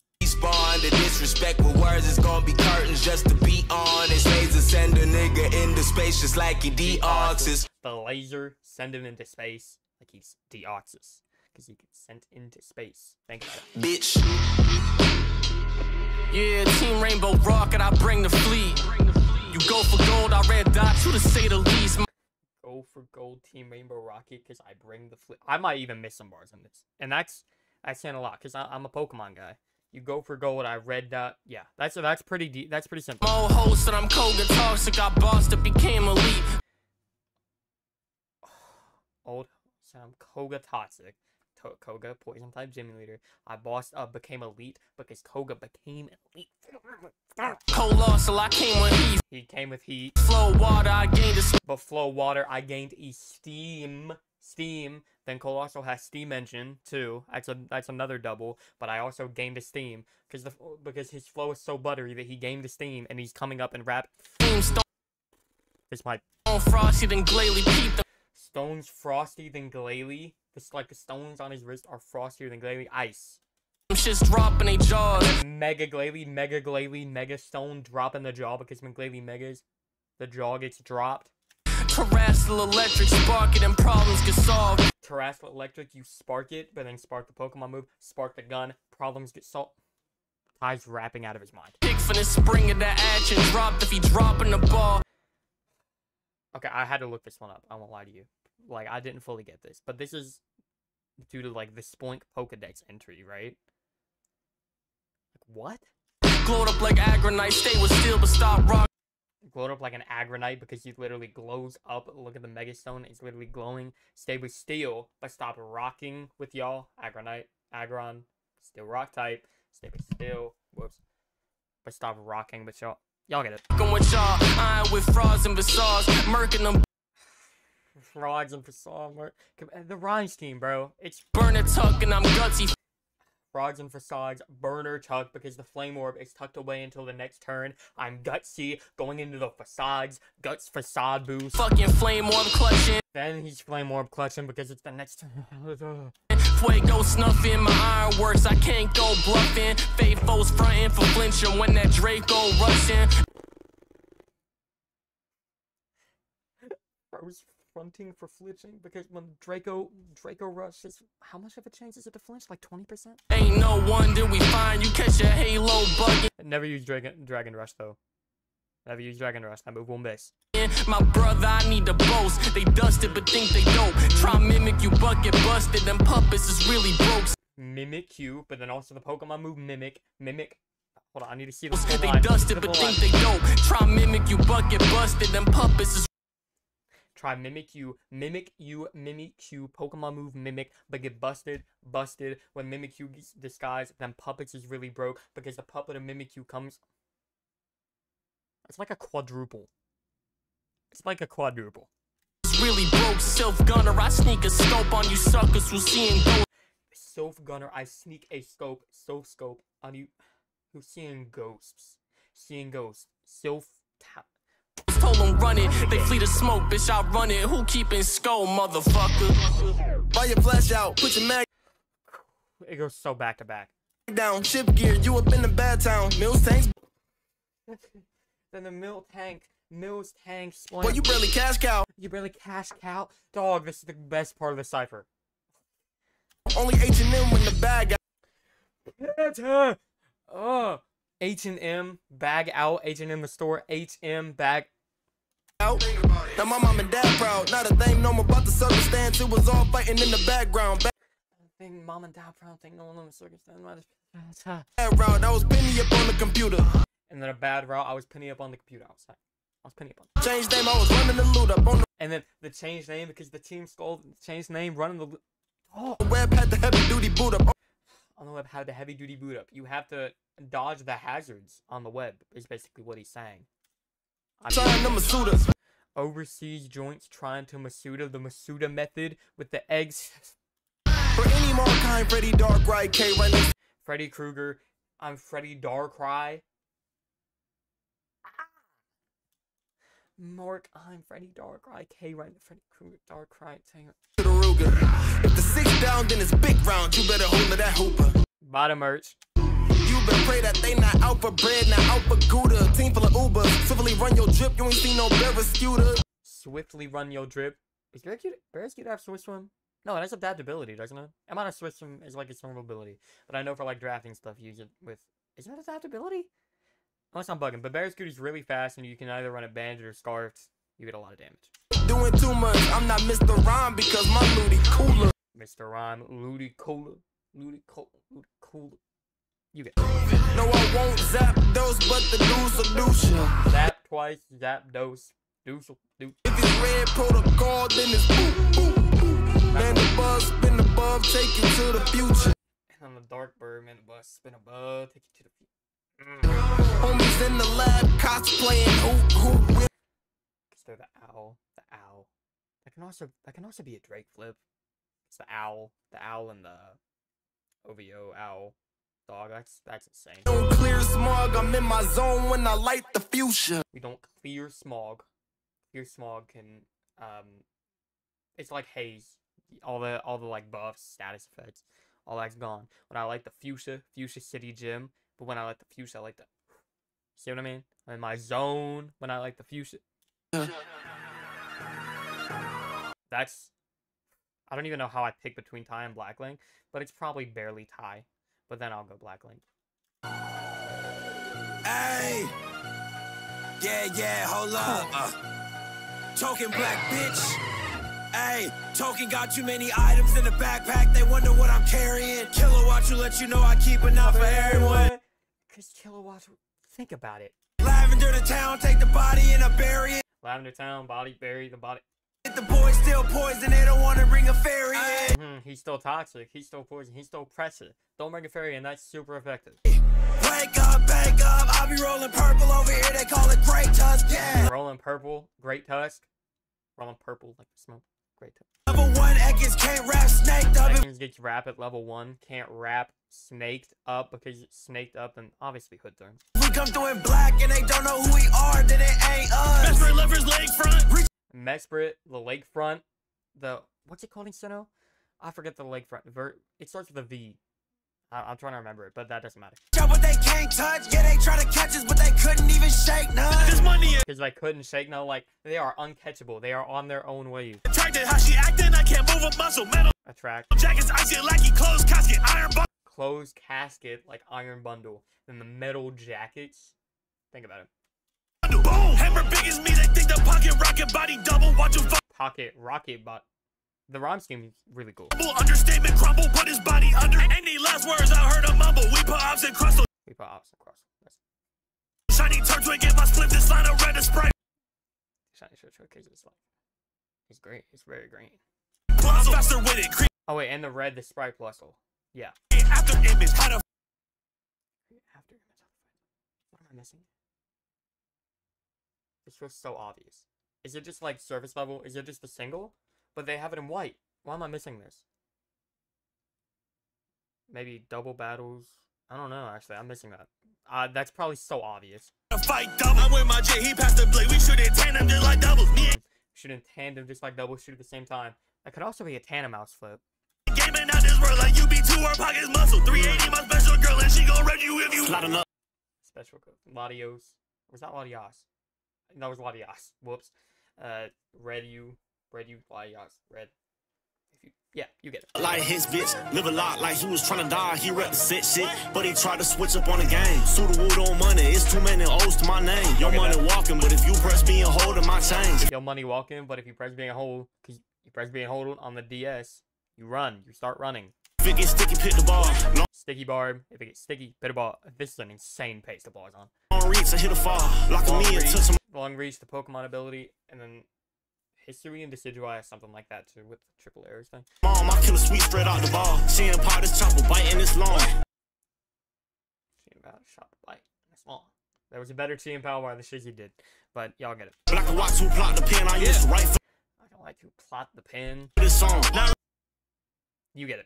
The disrespect with words is gonna be curtains just to be honest. Laser send a nigga into space just like he deoxys. The laser, send him into space, like he's Deoxys, because he gets sent into space. Thank you. Bitch. Yeah, Team Rainbow Rocket, I bring the fleet. You go for gold, I red dot you to say the least. Go for gold, Team Rainbow Rocket, because I bring the flip. I might even miss some bars on this, and that's that's saying a lot, because I'm a Pokemon guy. You go for gold. I red dot. Yeah, that's that's pretty deep. That's pretty simple. Mo host and I'm Koga toxic. I became elite. Old Sam Koga toxic. To- Koga poison type gym leader. I bossed up, became elite because Koga became elite. Coalossal, I came with heat. He came with heat. Flow water, I gained a But flow water, I gained esteem. Steam. Then Coalossal has steam engine too. That's a that's another double. But I also gained Steam because the because his flow is so buttery that he gained esteem and he's coming up and rap. steam This might frosty, than the stones frosty than glalie. This like the stones on his wrist are frostier than glalie. Ice. shits dropping they jaw. Mega glalie, mega glalie, mega stone dropping the jaw because when glalie megas, the jaw gets dropped. Terrestrial electric spark it and problems get solved. Terrestrial electric, you spark it, but then spark the Pokemon move, spark the gun, problems get solved. Ty's rapping out of his mind. Pick for the spring of the action. Dropped if he dropping the ball. Okay, I had to look this one up. I won't lie to you. Like, I didn't fully get this, but this is due to like the Spoink Pokedex entry, right? Like what? Glowed up like Aggronite. Stay with steel, but stop rock. Glowed up like an Aggronite because he literally glows up. Look at the Megastone; it's literally glowing. Stay with steel, but stop rocking with y'all. Aggronite, Aggron, still rock type. Stay with steel. Whoops. But stop rocking with y'all. Y'all get it. Fucking with y'all. I with frauds and facades. Murking them. Frogs and facade work. Eh, the rhymes team, bro. It's Burn a tuck and I'm gutsy. Frogs and facades, burner tuck because the flame orb is tucked away until the next turn. I'm gutsy going into the facades, guts facade boost. Fucking flame orb clutching. Then he's flame orb clutching because it's the next turn. Fuego snuffing. My ironworks. I can't go bluffing. Faithfuls fronting for flinching when that Draco rushing. Bro's fronting for flinching because when Draco Draco rushes, how much of a chance is it to flinch? Like twenty percent. Ain't no wonder we find you catch a halo bugging. Never use Dragon Dragon Rush though. Never use Dragon Rush. That move won't miss. My brother, I need to boast. They dusted but think they dope. Try mimic you, bucket busted. Them puppets is really broke. Mimic you, but then also the Pokemon move Mimic. Mimic. Hold on, I need to see the They line. dusted but full think line. they dope. Try mimic you, but get busted. Them puppets is Try mimic you, mimic you, mimic you, Pokemon move mimic, but get busted, busted. When Mimikyu gets disguised, then puppets is really broke because the puppet of Mimikyu comes. It's like a quadruple. It's like a quadruple. really broke. Self gunner, I sneak a scope on you suckers who seeing ghosts. Self gunner, I sneak a scope, self scope on you. Who's seeing ghosts? Seeing ghosts. Self tap. Told them run it. They flee the smoke, bitch. I run it. Who keeping skull, motherfucker? Buy your flash out, put your mag It goes so back to back. down, ship gear, you up in the bad town. Mills tanks, Then the Miltank, Mills tank, boy, you barely cash cow. You barely cash cow. Dog, this is the best part of the cipher. Only H&M when the bag out. Uh, H and M bag out. H and M the store, H&M, bag. Out. Now my mom and dad proud. Not a thing no more about the circumstance. It was all fighting in the background. Thing mom and dad proud thing. No one knows circumstance. Background. I was penny up on the computer. And then a bad route. I was penny up on the computer outside. I was penny up on. Change name. I was running the loot up on the. And then the change name because the team skull Change name running the. Oh, the web. Had the heavy duty boot up. on the web had the heavy duty boot up. You have to dodge the hazards on the web. Is basically what he's saying. I mean- Trying the Masuda. overseas joints trying to Masuda the Masuda method with the eggs. For any more kind, Freddy K right next. Freddy Krueger. I'm Freddy Darkrai. Mark, I'm Freddy Darkrai. K right Freddy Krueger Darkrai. Dang it. to the Ruger. If the six down, then it's big round. You better hold that hooper. Bottom merch. Better pray that they not out for bread, not out for Gouda. Team full of Uber. Swiftly run your drip. You ain't seen no Barracuda. Swiftly run your drip. Is Barracuda have Swift Swim? No, it has adaptability, doesn't it? I'm on a Swift Swim is like its normal ability. But I know for like drafting stuff, you use it with. Is that adaptability? Unless I'm bugging. But Barracuda's really fast and you can either run it banded or scarfed. You get a lot of damage. Doing too much. I'm not Mr. Rhyme because my looty cooler. Mr. Rime, Ludi Cola, Ludicolo, Ludi Cola. You get No, I won't zap those, but the dudes will do shit. zap twice, Zapdos, doosel, do. If it's red protocol, then it's boop, boop, boop. Man, the buzz spin above, take you to the future. And on the dark bird, man, the bus spin above, take you to the future. Mm. Homies in the lab, cosplaying hoop, hoop, Cause they're the owl, the owl. That can also that can also be a Drake flip. It's the owl, the owl and the OVO owl dog. That's that's insane. don't clear smog. I'm in my zone when I light the fuchsia. We don't clear smog. Clear smog can um, it's like haze. All the all the like buffs, status effects, all that's gone. When I like the fuchsia, fuchsia city gym, but when I like the fuchsia, I like the. See what I mean? I'm in my zone when I like the fuchsia. That's. I don't even know how I pick between Ty and Blacklink, but it's probably barely Ty. But then I'll go Blacklink. Hey, yeah, yeah, hold up. Uh, token black bitch. Hey, token got too many items in the backpack. They wonder what I'm carrying. Kilowatt to let you know I keep enough for everyone. Because kilowatts. Think about it. Lavender to town, take the body and a bury it. Lavender Town, body, bury the body. The still poison, they don't want to bring a fairy in. hmm he's still toxic. He's still poison. He's still pressure. Don't bring a fairy, and that's super effective. Wake up, bake up. I'll be rolling purple over here. They call it great tusk. Yeah. Rolling purple, great tusk. Rolling purple like the smoke, great tusk. Level one Ekans can't rap snake up. Seconds gets wrap at level one. Can't wrap snaked up because it's snaked up, and obviously hood turn. If we come through in black and they don't know who we are, then it ain't us. Best friend left his leg front. Mesprit, the lakefront, the what's it called in Sinnoh? I forget the lakefront. Ver, it starts with a V. I, I'm trying to remember it, but that doesn't matter. What they can't touch. Yeah, they try to catch us, but they couldn't even shake none. This money Because they couldn't shake no like they are uncatchable. They are on their own wave. attracted. How she acting, I can't move a muscle. Metal Attract jackets, icy, lackey, clothes, casket, iron bar. closed casket like iron bundle. Then the metal jackets. Think about it. Hammer big as me, they think the pocket rocket body double. Watch him Pocket rocket bot. The rhyme scheme is really cool. Understatement crumble. Put his body under. Any last words I heard him mumble. We put ops and crustle. We put ops across. That's Shiny turn twig, get my split. This line of red is spray. shiny shirt showcase is like. He's great. He's very green. Faster with it. Oh wait, and the red, the sprite plusle. Yeah. after image. How the After what am I missing? This feels so obvious. Is it just like surface level? Is it just the single? But they have it in white. Why am I missing this? Maybe double battles. I don't know. Actually, I'm missing that. Uh, that's probably so obvious. fight double. I'm with my J. He passed the blade. We shoot it tandem just like doubles. Me Shoot in tandem, just like double shoot at the same time. That could also be a tandem mouse flip. gaming out this world like you be two. Her pockets muscle. 380 my special girl and she gon' rep you if you. Slide up. Special code. Latios. Was that Latias? That was Latias. Whoops. Uh, red you. Red you. Latias. Red. If you, yeah, you get it. Like his bitch, live a lot like he was trying to die. He represent shit, but he tried to switch up on the game. Wood on money, it's too many O's to my name. Your money walking, but if you press me and hold in my change. Yo, money walking, but if you press being hold, cause you press being hold on the DS, you run. You start running. If it gets sticky, pick the ball. Long Sticky barb. If it gets sticky, hit a ball. This is an insane pace the ball is on. reach, I hit a fall. Lock me and touch him. Long reach, the Pokemon ability, and then history and Decidueye something like that too with the triple arrows thing. Mom, my killer sweet spread out the ball. She and pot this chopper biting this long. Team Power shot bite. That's long. There was a better Team Power the Shizzy did, but y'all get it. But I can watch who plot the pen I used to write I don't like to plot the pin. this song. Not You get it.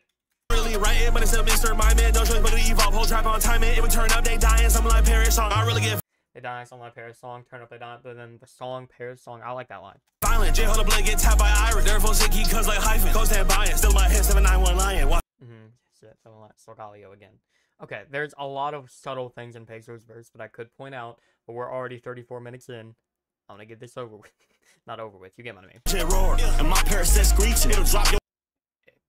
really writing, but it's a Mr. My man. No choice but to evolve. Whole trap on time. It would turn up, they dying. Something like Paris song. I really get They die on my Paris song, turn up they die, but then the song Paris song, I like that line. violent. J hold a blade, get tapped by Iris. Therefore, he cuz like hyphen. Coast and buying. Still my head, 791 lion. Mm-hmm. Shit, something like Solgaleo again. Okay, there's a lot of subtle things in Pegasus verse that I could point out, but we're already 34 minutes in. I'm gonna get this over with. Not over with. You get name. Shit roar. And my parasite screeching. It'll drop your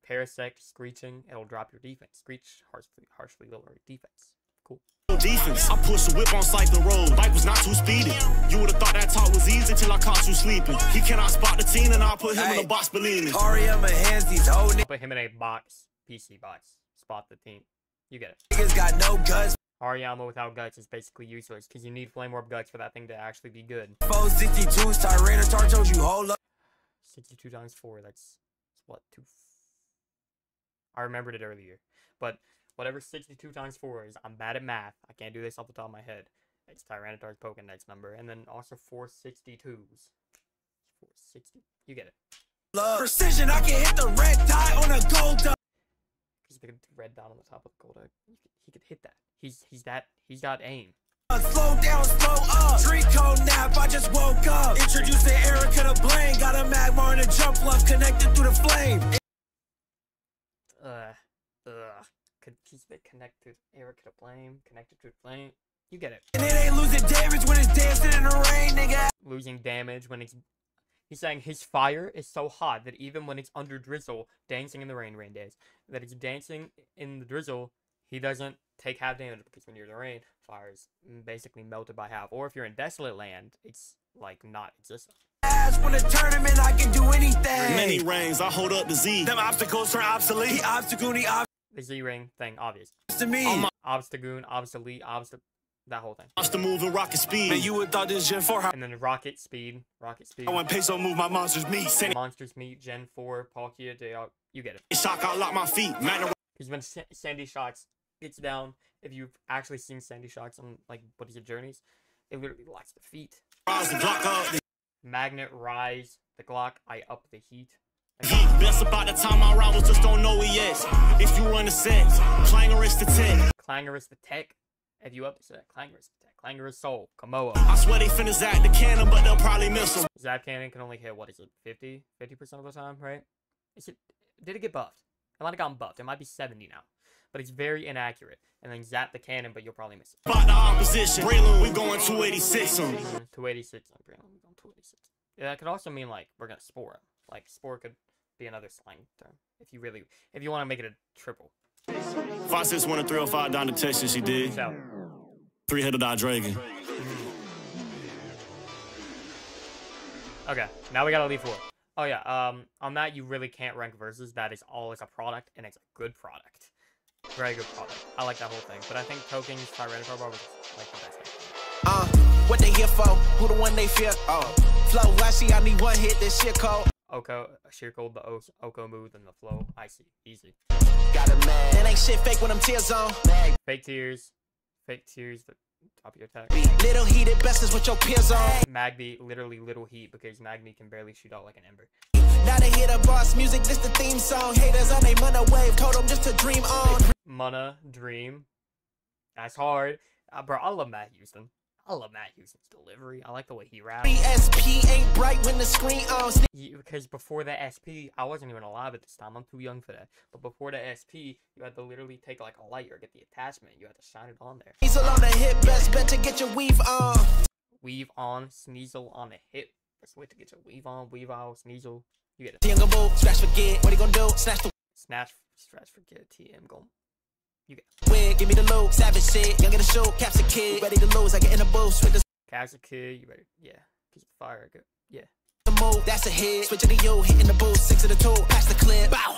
Parasect screeching, it'll drop your defense. Screech harshly, harshly lower your defense. Cool. Defense. I push a whip on cycle road. Bike was not too speedy. You would have thought that talk was easy till I caught you sleeping. He cannot spot the team and I'll put him in a box, believe me. Hurry up my hands, these old put him in a box, PC box. Spot the team. You get it. Niggas got no guts. Hariyama without guts is basically useless because you need flame orb guts for that thing to actually be good. 462 Tyranitar told you hold up. 62 times 4, that's, that's what, 2. I remembered it earlier. But whatever 62 times 4 is, I'm bad at math. I can't do this off the top of my head. It's Tyranitar's Pokedex number. And then also 462s. 460. You get it. Love. Precision, I can hit the red dot on a gold dot. Because the red dot on the top of the gold he could, hit that. He's he's that he's got aim. Uh, slow down, slow up. Street code nap, I just woke up. Introduce the Erika to Blaine. Got a magma and a jump left connected through the flame. Ugh. Ugh. Could keep it connected. Eric to blame. Connected to flame. You get it. And it ain't losing damage when it's dancing in the rain, nigga. Losing damage when it's. He's saying his fire is so hot that even when it's under drizzle, dancing in the rain, rain days, that it's dancing in the drizzle, he doesn't take half damage because when you're in the rain, fire is basically melted by half. Or if you're in desolate land, it's like not existent. Ass for the tournament, I can do anything. Many rings, I hold up the Z. Them obstacles turn obsolete. The obstacle, the obstacle The Z ring thing, obvious. to me. On my Obstagoon, obsolete, obstacle, that whole thing. monster moving rocket speed. Man, you would thought this Gen 4 And then rocket speed, rocket speed. I want peso move my monsters meet. Send Monsters meet Gen 4, Palkia, they all, you get it. it shock, I lock my feet. Magna Because when Sa- Sandy Shocks gets down, if you've actually seen Sandy Shocks on like what is it journeys, it literally locks the feet. rise the Glock up. The Magnet rise the Glock, I up the heat. Best about the time I rivals just don't know it yet. If you run the set, clangorous the tech. Clangorous the tech. If you up the set, Clangorous the tech. Clangorous soul, Kommo-o. I swear they finna zap the cannon, but they'll probably miss him. Zap cannon can only hit what is it, 50? 50% of the time, right? Is it did it get buffed? It might have gotten buffed. It might be 70 now. But it's very inaccurate. And then zap the cannon, but you'll probably miss it. About the opposition. Breloom, we going 286 him. 286 on Green. I'm going 286. Yeah, that could also mean like we're gonna spore him. Like spore could be another slang term. If you really if you want to make it a triple. 561 and 305 down to Texas, she did. So Three headed eye dragon. okay, now we gotta leave four. Oh yeah, um on that you really can't rank versus. That is all as a product and it's a good product. Very good product. I like that whole thing. But I think Tokens Tyranitar Bar was like the best thing. Uh, what they here for? Who the one they fear? Oh, flow flashy. I need one hit. This shit cold. OHKO, sheer cold, the o- OHKO move, and the flow. Icy. Easy. Got a man. It ain't shit fake when I'm tears on. Fake tears. Fake tears, the top of your attack. Little heated bestest with your peers on. Magby, literally little heat because Magby can barely shoot out like an ember. Now they hear the boss music. This the theme song. Haters on they money wave. Told them just to dream on. Mana, Dream. That's hard. Uh, bro, I love Matt Houston. I love Matt Houston's delivery. I like the way he raps. SP ain't bright when the screen um, on. You, because before the SP, I wasn't even alive at this time. I'm too young for that. But before the SP, you had to literally take like a light or get the attachment. You had to shine it on there. Sneasel on the hip. Best bet to get your weave on. Weave on, Sneasel on the hip. Let's wait to get your weave on, weave out, Sneasel. You get it. Tingle boo. Scratch forget. What he gonna do? Snatch the Snatch, stretch, forget, TM, go. You get wig. Give me the loot. Savage shit. Young in the show. Caps a kid. Ready to lose. I get in the boost with the Catch a kid, you better, yeah. Keep the fire, good. Yeah. The move. That's a hit. Switching to you. Hitting the boost. Six to the two. Pass the clip. Bow.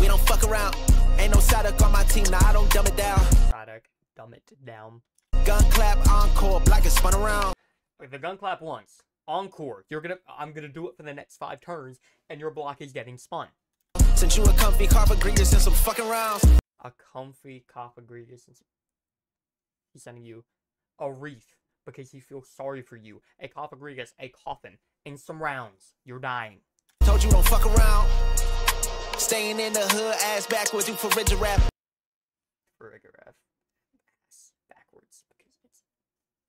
We, don't fuck around. Ain't no Sadak on my team. Nah, I don't dumb it down. Product, dumb it down. Gun clap. Encore. Black is spun around. Like the gun clap once. Encore. You're gonna I'm gonna do it for the next five turns, and your block is getting spun. Since you a comfy carpet greeters and some fucking rounds. A comfy Cofagrigus and he's sending you a wreath because he feels sorry for you. A Cofagrigus, a coffin, and some rounds. You're dying. Told you don't fuck around. Staying in the hood, ass backwards, you for rigid rap. Ass backwards because it's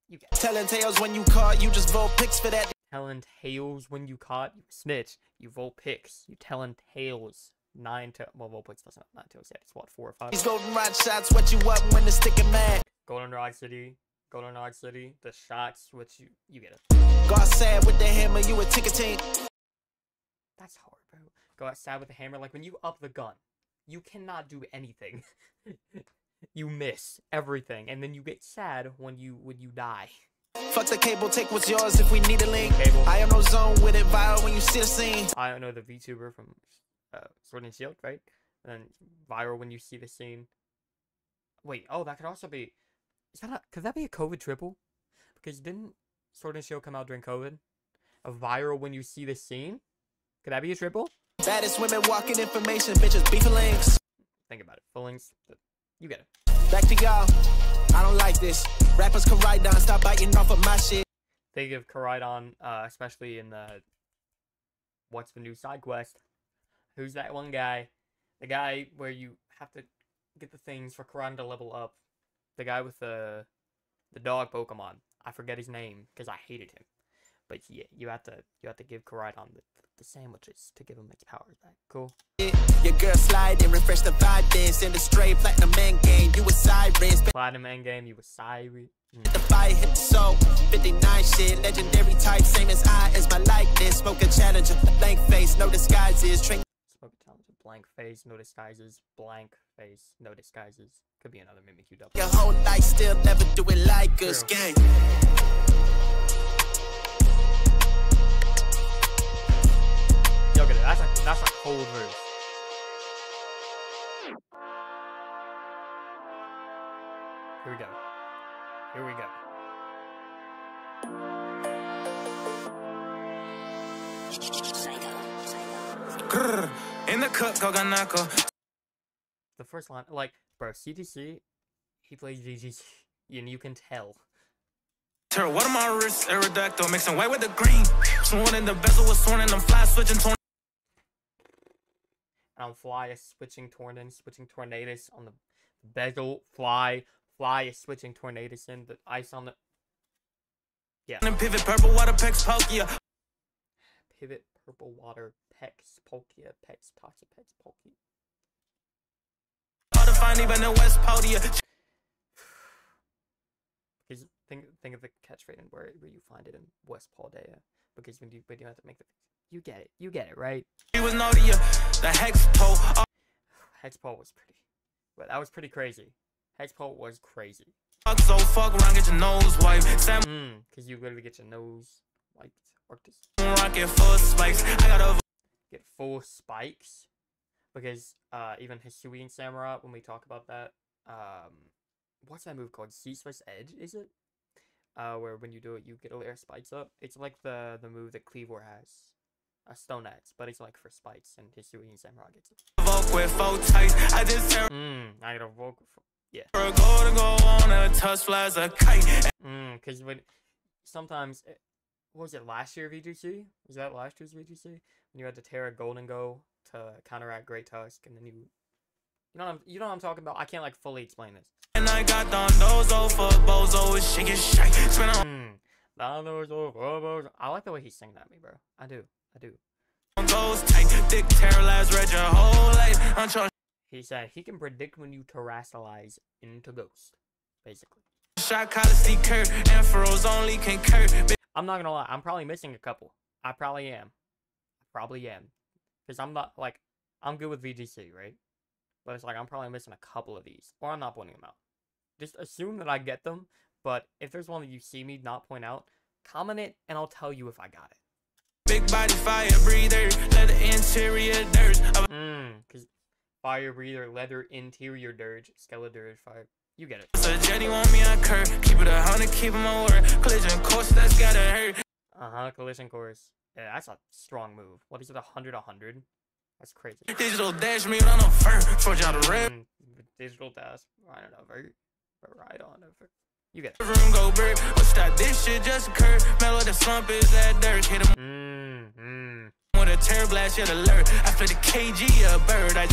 you get Telling tales when you caught, you just vote picks for that. telling tales when you caught, you snitch, you Vulpix, you telling tales. Nine to Vulpix doesn't have nine tails yet, it's what, four or five? These golden rod shots, what you up when the stick mad. Goldenrod City, Goldenrod City, the shots which you you get it. Go outside with the hammer, you a ticketing. That's hard, bro. Go outside with a hammer. Like when you up the gun, you cannot do anything. you miss everything, and then you get sad when you when you die. Fuck the cable, take what's yours if we need a link. Cable. I am no zone with it viral when you see the scene. I don't know the VTuber from uh, Sword and Shield, right? And then viral when you see the scene. Wait, oh, that could also be. Is that a, could that be a COVID triple? Because didn't Sword and Shield come out during COVID? A viral when you see the scene? Could that be a triple? Baddest women walking information, bitches beefing links. Think about it. Full links. th- You get it. Back to y'all. I don't like this. Rappers down, stop biting off of my shit. They give Koraidon, uh, especially in the what's the new side quest? Who's that one guy? The guy where you have to get the things for Koraidon to level up. The guy with the the dog Pokemon. I forget his name because I hated him. But yeah, you have to you have to give Koraidon the, the sandwiches to give him its powers back. Cool. Your girl slide and refresh the vibe, then send a straight platinum man game. You a sirens, Platinum Endgame, you was Siri. Mm. the fire hit the soul. 59 shit, legendary type, same as I as my likeness. Smoke a challenger, blank face, no disguises. Train Smoke a challenge, blank face, no disguises, blank face, no disguises. Could be another Mimikyu double. your whole life, still never do it like us. True. Gang. Yo, get it. That's a that's a cold verse. Here we go. Here we go. Grrr. The cup, Koganako. The first line, like, bro, CTC, he plays VGC, and you can tell. What am my wrists? Aerodactyl, mixing white with the green. Sworn in the bezel was sworn in them fly switching torn. And on Fly is switching Tornadus, switching Tornadus on the bezel. Fly, Fly is switching Tornadus in the ice on the. Yeah. And pivot purple water pecs. Pivot, purple water, Pex, Palkia, Pex, Toxic, Pex, Palkia. Hard to find even in West Paldea. Because think think of the catchphrase and where where you find it in West Paldea. Because when you when you have to make the you get it you get it right. She was you. The hex pole. Oh, Hexpole was pretty, but that was pretty crazy. Hexpole was crazy. fuck, so fuck around, get your nose wiped. Sam Mm, because you literally get your nose wiped. Arctis. rocket full spikes. I got a Get full spikes. Because uh even Hisuian Samurott when we talk about that, um what's that move called? Ceaseless Edge, is it? Uh where when you do it you get a layer of spikes up. It's like the the move that Kleavor has. A stone axe, but it's like for spikes and Hisuian Samurott gets it. Four tights. I just tear Mm, I got a vocal f- yeah. her go to go on a tusk flies a kite. Mm, because when sometimes it, what was it last year VGC? Was that last year's VGC when you had to Tera Gholdengo to counteract Great Tusk, and then you, you know what I'm, you know what I'm talking about? I can't like fully explain this. And I got for Bozo is shaking shite. Spin on Hmm. Donos. I like the way he's singing at me, bro. I do. I do. goes tight. Dick terrorize read your whole life. I'm trying He said he can predict when you terastallize into Ghost, basically. shot Coliseum Kurt. And only concur. I'm not gonna lie. I'm probably missing a couple. I probably am. I probably am. Because I'm not like I'm good with VGC, right? But it's like I'm probably missing a couple of these, or I'm not pointing them out. Just assume that I get them. But if there's one that you see me not point out, comment it, and I'll tell you if I got it. Big body fire breather. Let the interior dirt. Mmm. Because fire breather, leather interior dirge, skeletor fire. You get it. a jetty want me on curve. Keep it a hundred, keep my word. Collision course that's gotta hurt. Uh huh. Collision course. Yeah, that's a strong move. What is it? 100 100? That's crazy. Digital dash me on a fur. Forge out a red. Mm, digital dash. I don't know. Very, right on over. You get it. Room go bird. What's that? This shit just occurred. Mellow the slump is that dirt. Hit him Mmm. Mmm. with a Tera Blast, yet alert. I feel the KG a bird. I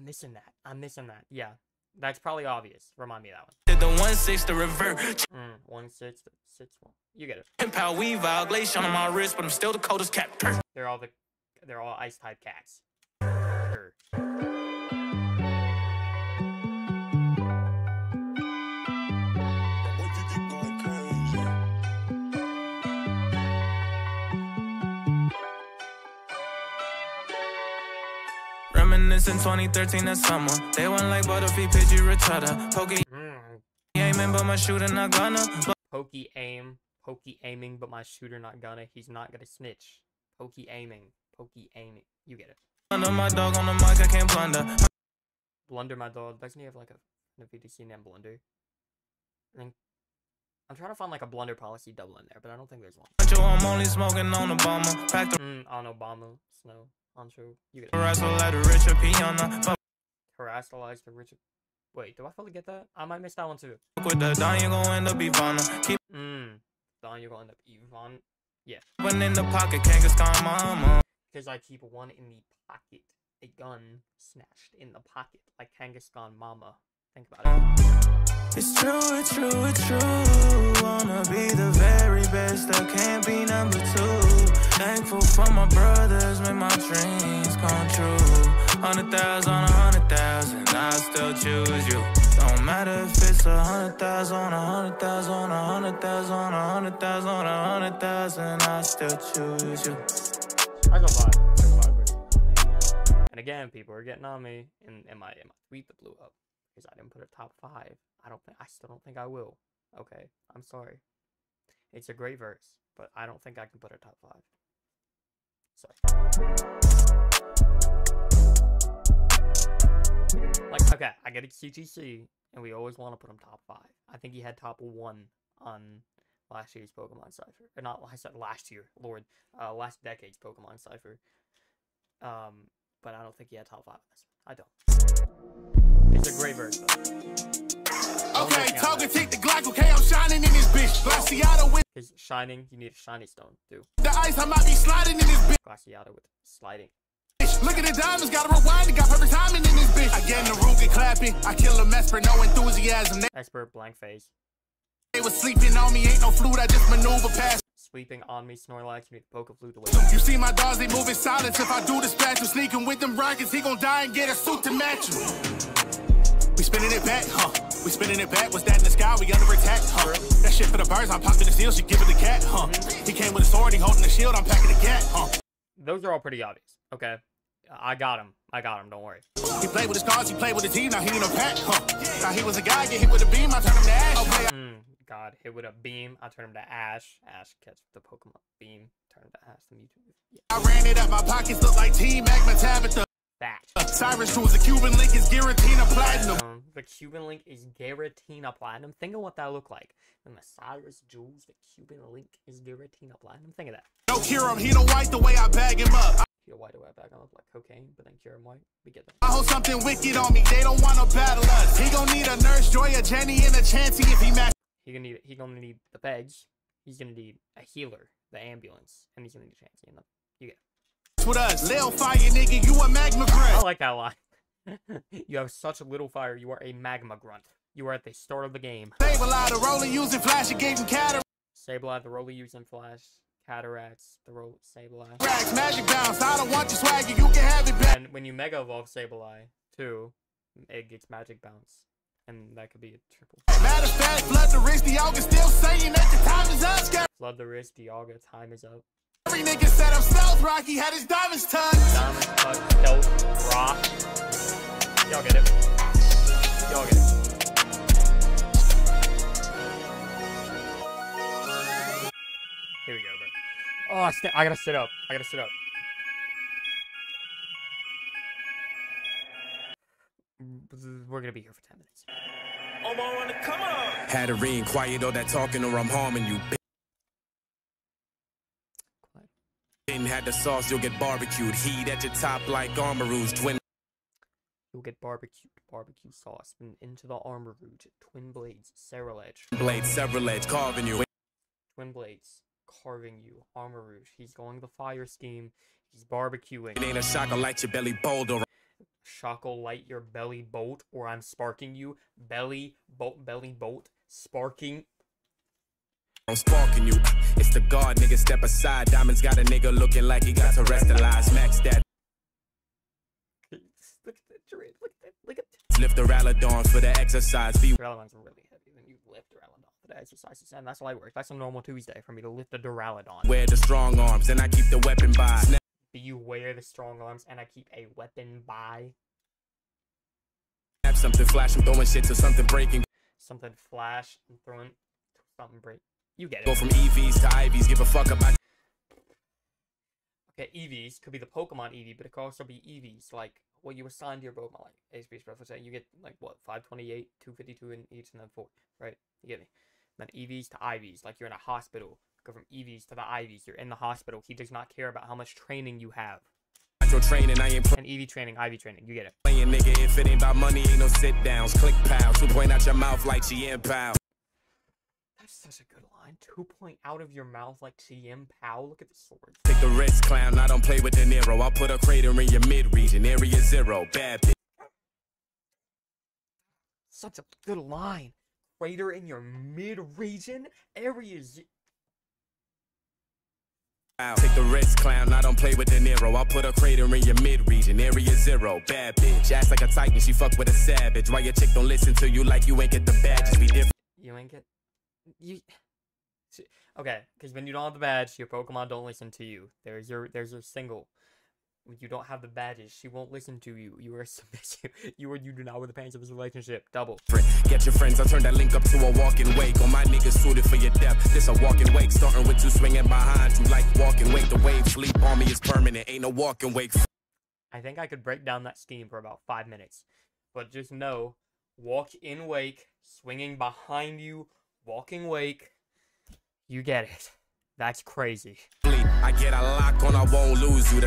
I'm missing that. I'm missing that. Yeah. That's probably obvious. Remind me of that one. did the one six to revert. Mm, one six six one. You get it. Power weave glacier on my wrist, but I'm still the coldest cat. They're all the they're all ice type cats. Reminiscing 2013 that summer. They went like Butterfly, Pidgey, Rattata. Pokey Mm. aiming, but my shooter not gonna. Pokey aim, pokey aiming, but my shooter not gonna. He's not gonna snitch. Pokey aiming, Pokey it. You get it. Under my dog on the mic, I can't blunder. Blunder, my dog. Doesn't he have like a, a VDC named Blunder? I think. I'm trying to find like a blunder policy double in there, but I don't think there's one. I'm only smoking on Obama. Mm, on Obama, Snow, on. You get it. like the Richard P on the fuck Harassalize the Richard. Wait, do I fully get that? I might miss that one too. with the Don, you gon' end up Ivana. Keep Mmm. Don, you're going to Yvonne. Yeah. one in the pocket, Kangaskhan mama. Because I keep one in the pocket. A gun snatched in the pocket, like Kangaskhan Mama. Think about it. It's true, it's true, it's true. Wanna be the very best, I can't be number two. Thankful for my brothers, make my dreams come true. Hundred thousand, a hundred thousand, I still choose you. Don't matter if it's a hundred thousand, a hundred thousand, a hundred thousand, a hundred thousand, a hundred thousand, I still choose you. I go vibe. I. And again, people are getting on me in, in my in my tweet that blew up I didn't put a top five. I don't think I still don't think I will. Okay, I'm sorry. It's a great verse, but I don't think I can put a top five. Sorry. Like, okay, I get a CTC, and we always want to put him top five. I think he had top one on last year's Pokemon Cypher. Or not, said last year, Lord. Uh, last decade's Pokemon Cypher. Um, but I don't think he had top five. I don't. It's a great verse, though. Okay, talking take the Glock, okay, I'm shining in this bitch. Glaciato with Because Shining, you need a Shiny Stone, too. the ice, I might be sliding in this bitch. Glaciato with sliding. Look at the diamonds, gotta rewind it, got perfect timing in this bitch. I get in the room, get clapping. I kill a mess for no enthusiasm. Expert blank face. they was sleeping on me, ain't no fluid, I just maneuver past. Sweeping on me, Snorlax, you need the Poke Flute away. You see my dogs, they move in silence. If I do dispatch him, sneaking with them rockets, he gon' die and get a suit to match him. We spinning it back, huh? We spinning it back. What's that in the sky? We under attack, huh? That shit for the birds. I'm popping the seal. She give it the cat, huh? He came with a sword. He holding the shield. I'm packing the cat, huh? Those are all pretty obvious, okay? I got him. I got him, don't worry. He played with his cards. He played with his team. Now he in a pack, huh? Now he was a guy. Get hit with a beam. I turn him to ash. Okay, God, hit with a beam. I turn him to Ash. Ash catch the Pokemon beam. Turn him to Ash. The Mewtwo. Yeah, I ran it up. My pockets look like Team Magma Tabitha. that. Cyrus Tools. The Cuban link is guaranteed a platinum. Um, the Cuban link is Giratina Platinum. Think of what that looked like. When the Cyrus Jewels, the Cuban link is Giratina Platinum. Think of that. No cure him. He don't white the way I bag him up. Why do I back on up like cocaine, but then cure him white? We get that. I hold something wicked on me. They don't wanna battle us. He gon' need a nurse, Joy, a Jenny, and a Chansey if he match. He gonna need. He gonna need the beds. He's gonna need a healer, the ambulance, and he's gonna need a chance. You know, you get. it. with us. Lil fire, nigga, you a magma I like that line. you have such a little fire. You are a magma grunt. You are at the start of the game. Lot of rolling using flash gave him cataracts. Sableye, the roller using flash, cataracts, the roll Sableye. Magic bounce. I don't want your swagger. You can have it back. And when you mega evolve Sableye, too, it gets magic bounce. And that could be a triple. Matter of fact, flood the wrist. The August still saying that the time is up. Scary Flood the wrist, Dialga, time is up. Every nigga said I'm stealth. Rocky had his diamonds touched. Diamond, Cut, Stealth, Rock. Y'all get it. Y'all get it. Here we go, bro. Oh, I, I gotta sit up. I gotta sit up. We're gonna be here for 10 minutes. Had to ring quiet all that talking or I'm harming you. Quiet. Didn't had the sauce, you'll get barbecued. Heat at your top like Armarouge. Twin You'll get barbecued, barbecue sauce, and into the Armarouge, twin blades, Ceruledge, blade, several edge, carving you. twin blades, carving you, Armarouge. He's going the fire scheme. He's barbecuing. It ain't a shock, I'll light your belly boulder. Shock'll light your Bellibolt, or I'm sparking you. Belly bolt, Bellibolt, sparking. I'm sparking you. It's the guard, nigga. Step aside. Diamonds got a nigga looking like he got to terastallized. Max that. look at that, Jared, Look at that. Look at that. Lift the Raladons for the exercise. Be are really heavy when you lift Duraludon for the exercises, and that's light work. That's a normal Tuesday for me to lift a Duraludon. wear the strong arms, and I keep the weapon by. Wear the strong arms, and I keep a weapon by something, flash, I'm throwing shit to something breaking. something flash and throwing something break. You get it. Go from EVs to IVs, give a fuck about. Okay, EVs could be the Pokemon EV, but it could also be EVs, like what you assign to your Pokemon, like HP. Let's say you get like what 528, 252 in each, and then four, right? You get me? then EVs to IVs, like you're in a hospital. Go from EVs to the IVs. You're in the hospital. He does not care about how much training you have. Training, I ain't And EV training, IV training, you get it. playing, nigga. If it ain't about money, ain't no sit downs. Click pal, two point out your mouth like GM pal. That's such a good line. Two point out of your mouth like CM Pow. Look at the sword. Take the risk, clown. I don't play with De Niro. I'll put a crater in your mid region, area zero. Bad bitch. Such a good line. Crater in your mid region areas. Take the risk, clown. I don't play with De Niro. I'll put a crater in your mid region, area zero. Bad bitch. Ass like a titan, she fuck with a savage. Why your chick don't listen to you like you ain't get the badges? Be different. You ain't get you. Okay, because when you don't have the badge, your Pokemon don't listen to you. There's your there's your single. You don't have the badges, she won't listen to you. You are submissive. You are you do not with the pants of this relationship. Double. Get your friends, I'll turn that link up to a walking wake. All my niggas suited for your death. This a walking wake, starting with two swinging behind you like walking wake. The wave sleep on me is permanent, ain't no walking wake. I think I could break down that scheme for about five minutes. But just know, walk in wake, swinging behind you, walking wake. You get it. That's crazy. I get a lock on, I won't lose you.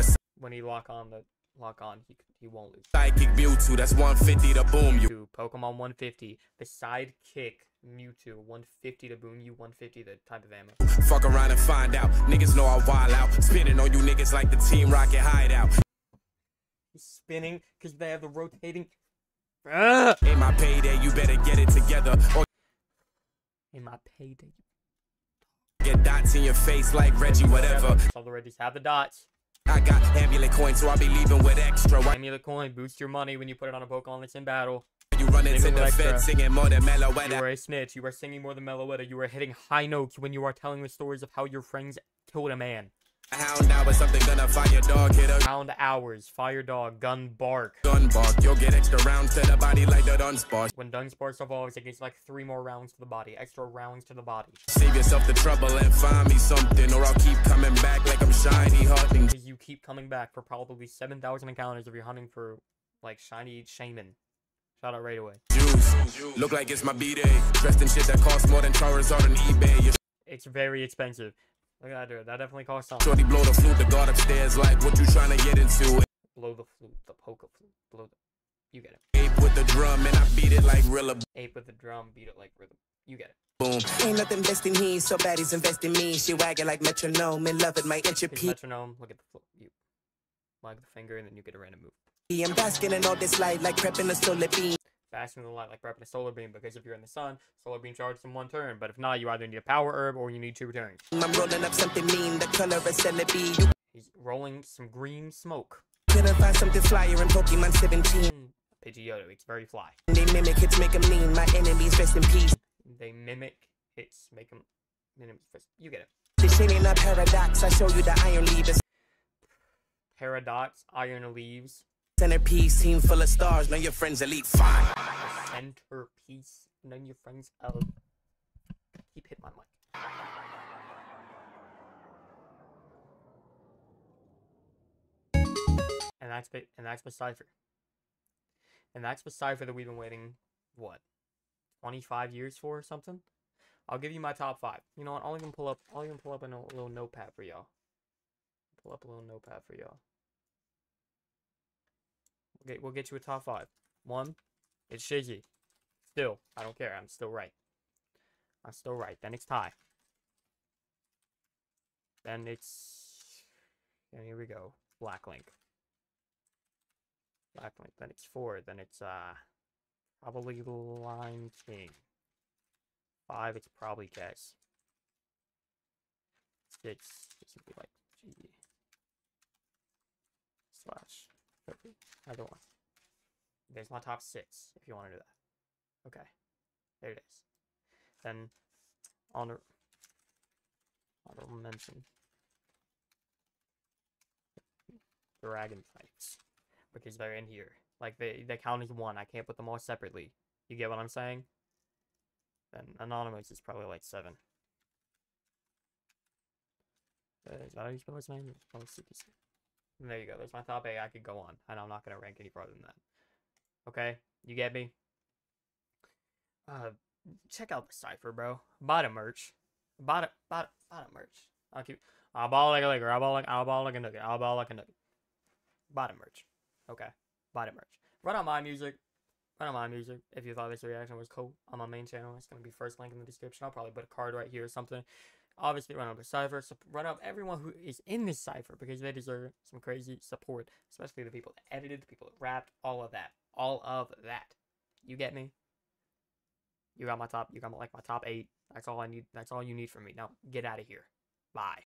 When he lock on the lock on, he he won't lose. psychic Mewtwo, that's 150 to boom you. To Pokemon 150, the sidekick Mewtwo 150 to boom you 150 the type of ammo. Fuck around and find out. Niggas know I wild out. Spinning on you niggas like the Team Rocket hideout. He's spinning because they have the rotating. Ah! In my payday, you better get it together. Or In my payday. get dots in your face like Regi, whatever. All the Regis have the dots. I got amulet coin, so I'll be leaving with extra. Amulet coin boost your money when you put it on a Pokemon that's in battle. you run into the fed singing more than You Meloetta? are a snitch. You are singing more than Meloetta. You are hitting high notes when you are telling the stories of how your friends killed a man. Hound is something gonna fire dog. Hit a Pound hours, fire dog, gun bark. gun bark. You'll get extra rounds to the body like the Dunsparce. When Dunsparce evolves, it gets like three more rounds to the body, extra rounds to the body. Save yourself the trouble and find me something, or I'll keep coming back like I'm shiny hunting. Because you keep coming back for probably 7,000 encounters if you're hunting for like shiny shaman. Shout out right away. Juice. Look like it's my B-day. Dressed in shit that costs more than Charizard on eBay. Your It's very expensive. Look at that dude. That definitely costs something. shorty blow the flute, the guard upstairs like what you trying to get into. Blow the flute, the Poké Flute. Blow the. You get it. Ape with the drum and I beat it like Rilla. Ape with the drum, beat it like rhythm. You get it. Boom. Ain't nothing best in he, so bad he's investing me. She wagging like metronome and loving my inch of His metronome. Look at the flute. You wag the finger and then you get a random move. I'm basking in all this light like prepping a solar beam. Faster than the light, like repping a solar beam, because if you're in the sun, solar beam charges in one turn. But if not, you either need a power herb or you need two turns. I'm rolling up something mean, the color of celebi. He's rolling some green smoke. couldn't find something flyer in Pokemon 17. Mm, Pidgeotto, it's very fly. They mimic hits, make 'em lean. My enemies rest in peace. They mimic hits, make them. You get it. This shit ain't a paradox. I show you the iron lever. Paradox, Iron Leaves, Centerpiece, team full of stars. Know your friends elite fine. Centerpiece, none of your friends. Oh, keep hitting my mic. And that's and that's with Cypher. And that's with Cypher that we've been waiting, what, 25 years for or something? I'll give you my top five. You know what? I'll even pull up. I'll even pull up a little notepad for y'all. Pull up a little notepad for y'all. Okay, we'll get you a top five. One, it's Shizzy. Still, I don't care. I'm still right. I'm still right. Then it's tie. Then it's. And here we go. Black Link. Black Link. Then it's four. Then it's uh probably Lime King. Five. It's probably Kess. Six. Would be like G. Slash. Either one. There's my top six, if you want to do that. Okay. There it is. Then, honor, honorable mention. Dragon fights. Because they're in here. Like, they, they count as one. I can't put them all separately. You get what I'm saying? Then, Anonymuz is probably like seven. Uh, There you go. There's my top eight. I could go on, and I'm not gonna rank any farther than that. Okay, you get me. Uh, check out the cipher, bro. Buy the merch. The buy the, buy the merch. I'll keep. I'll ball like a liquor. I'll ball like I'll ball like a nugget. I'll ball like a nugget. Buy the merch. Okay, buy the merch. Run on my music. Run on my music. If you thought this reaction was cool on my main channel, it's gonna be first link in the description. I'll probably put a card right here or something. Obviously, run up the cipher. Run up everyone who is in this cipher because they deserve some crazy support, especially the people that edited, the people that rapped, all of that, all of that. You get me? You got my top. You got my, like my top eight. That's all I need. That's all you need from me. Now get out of here. Bye.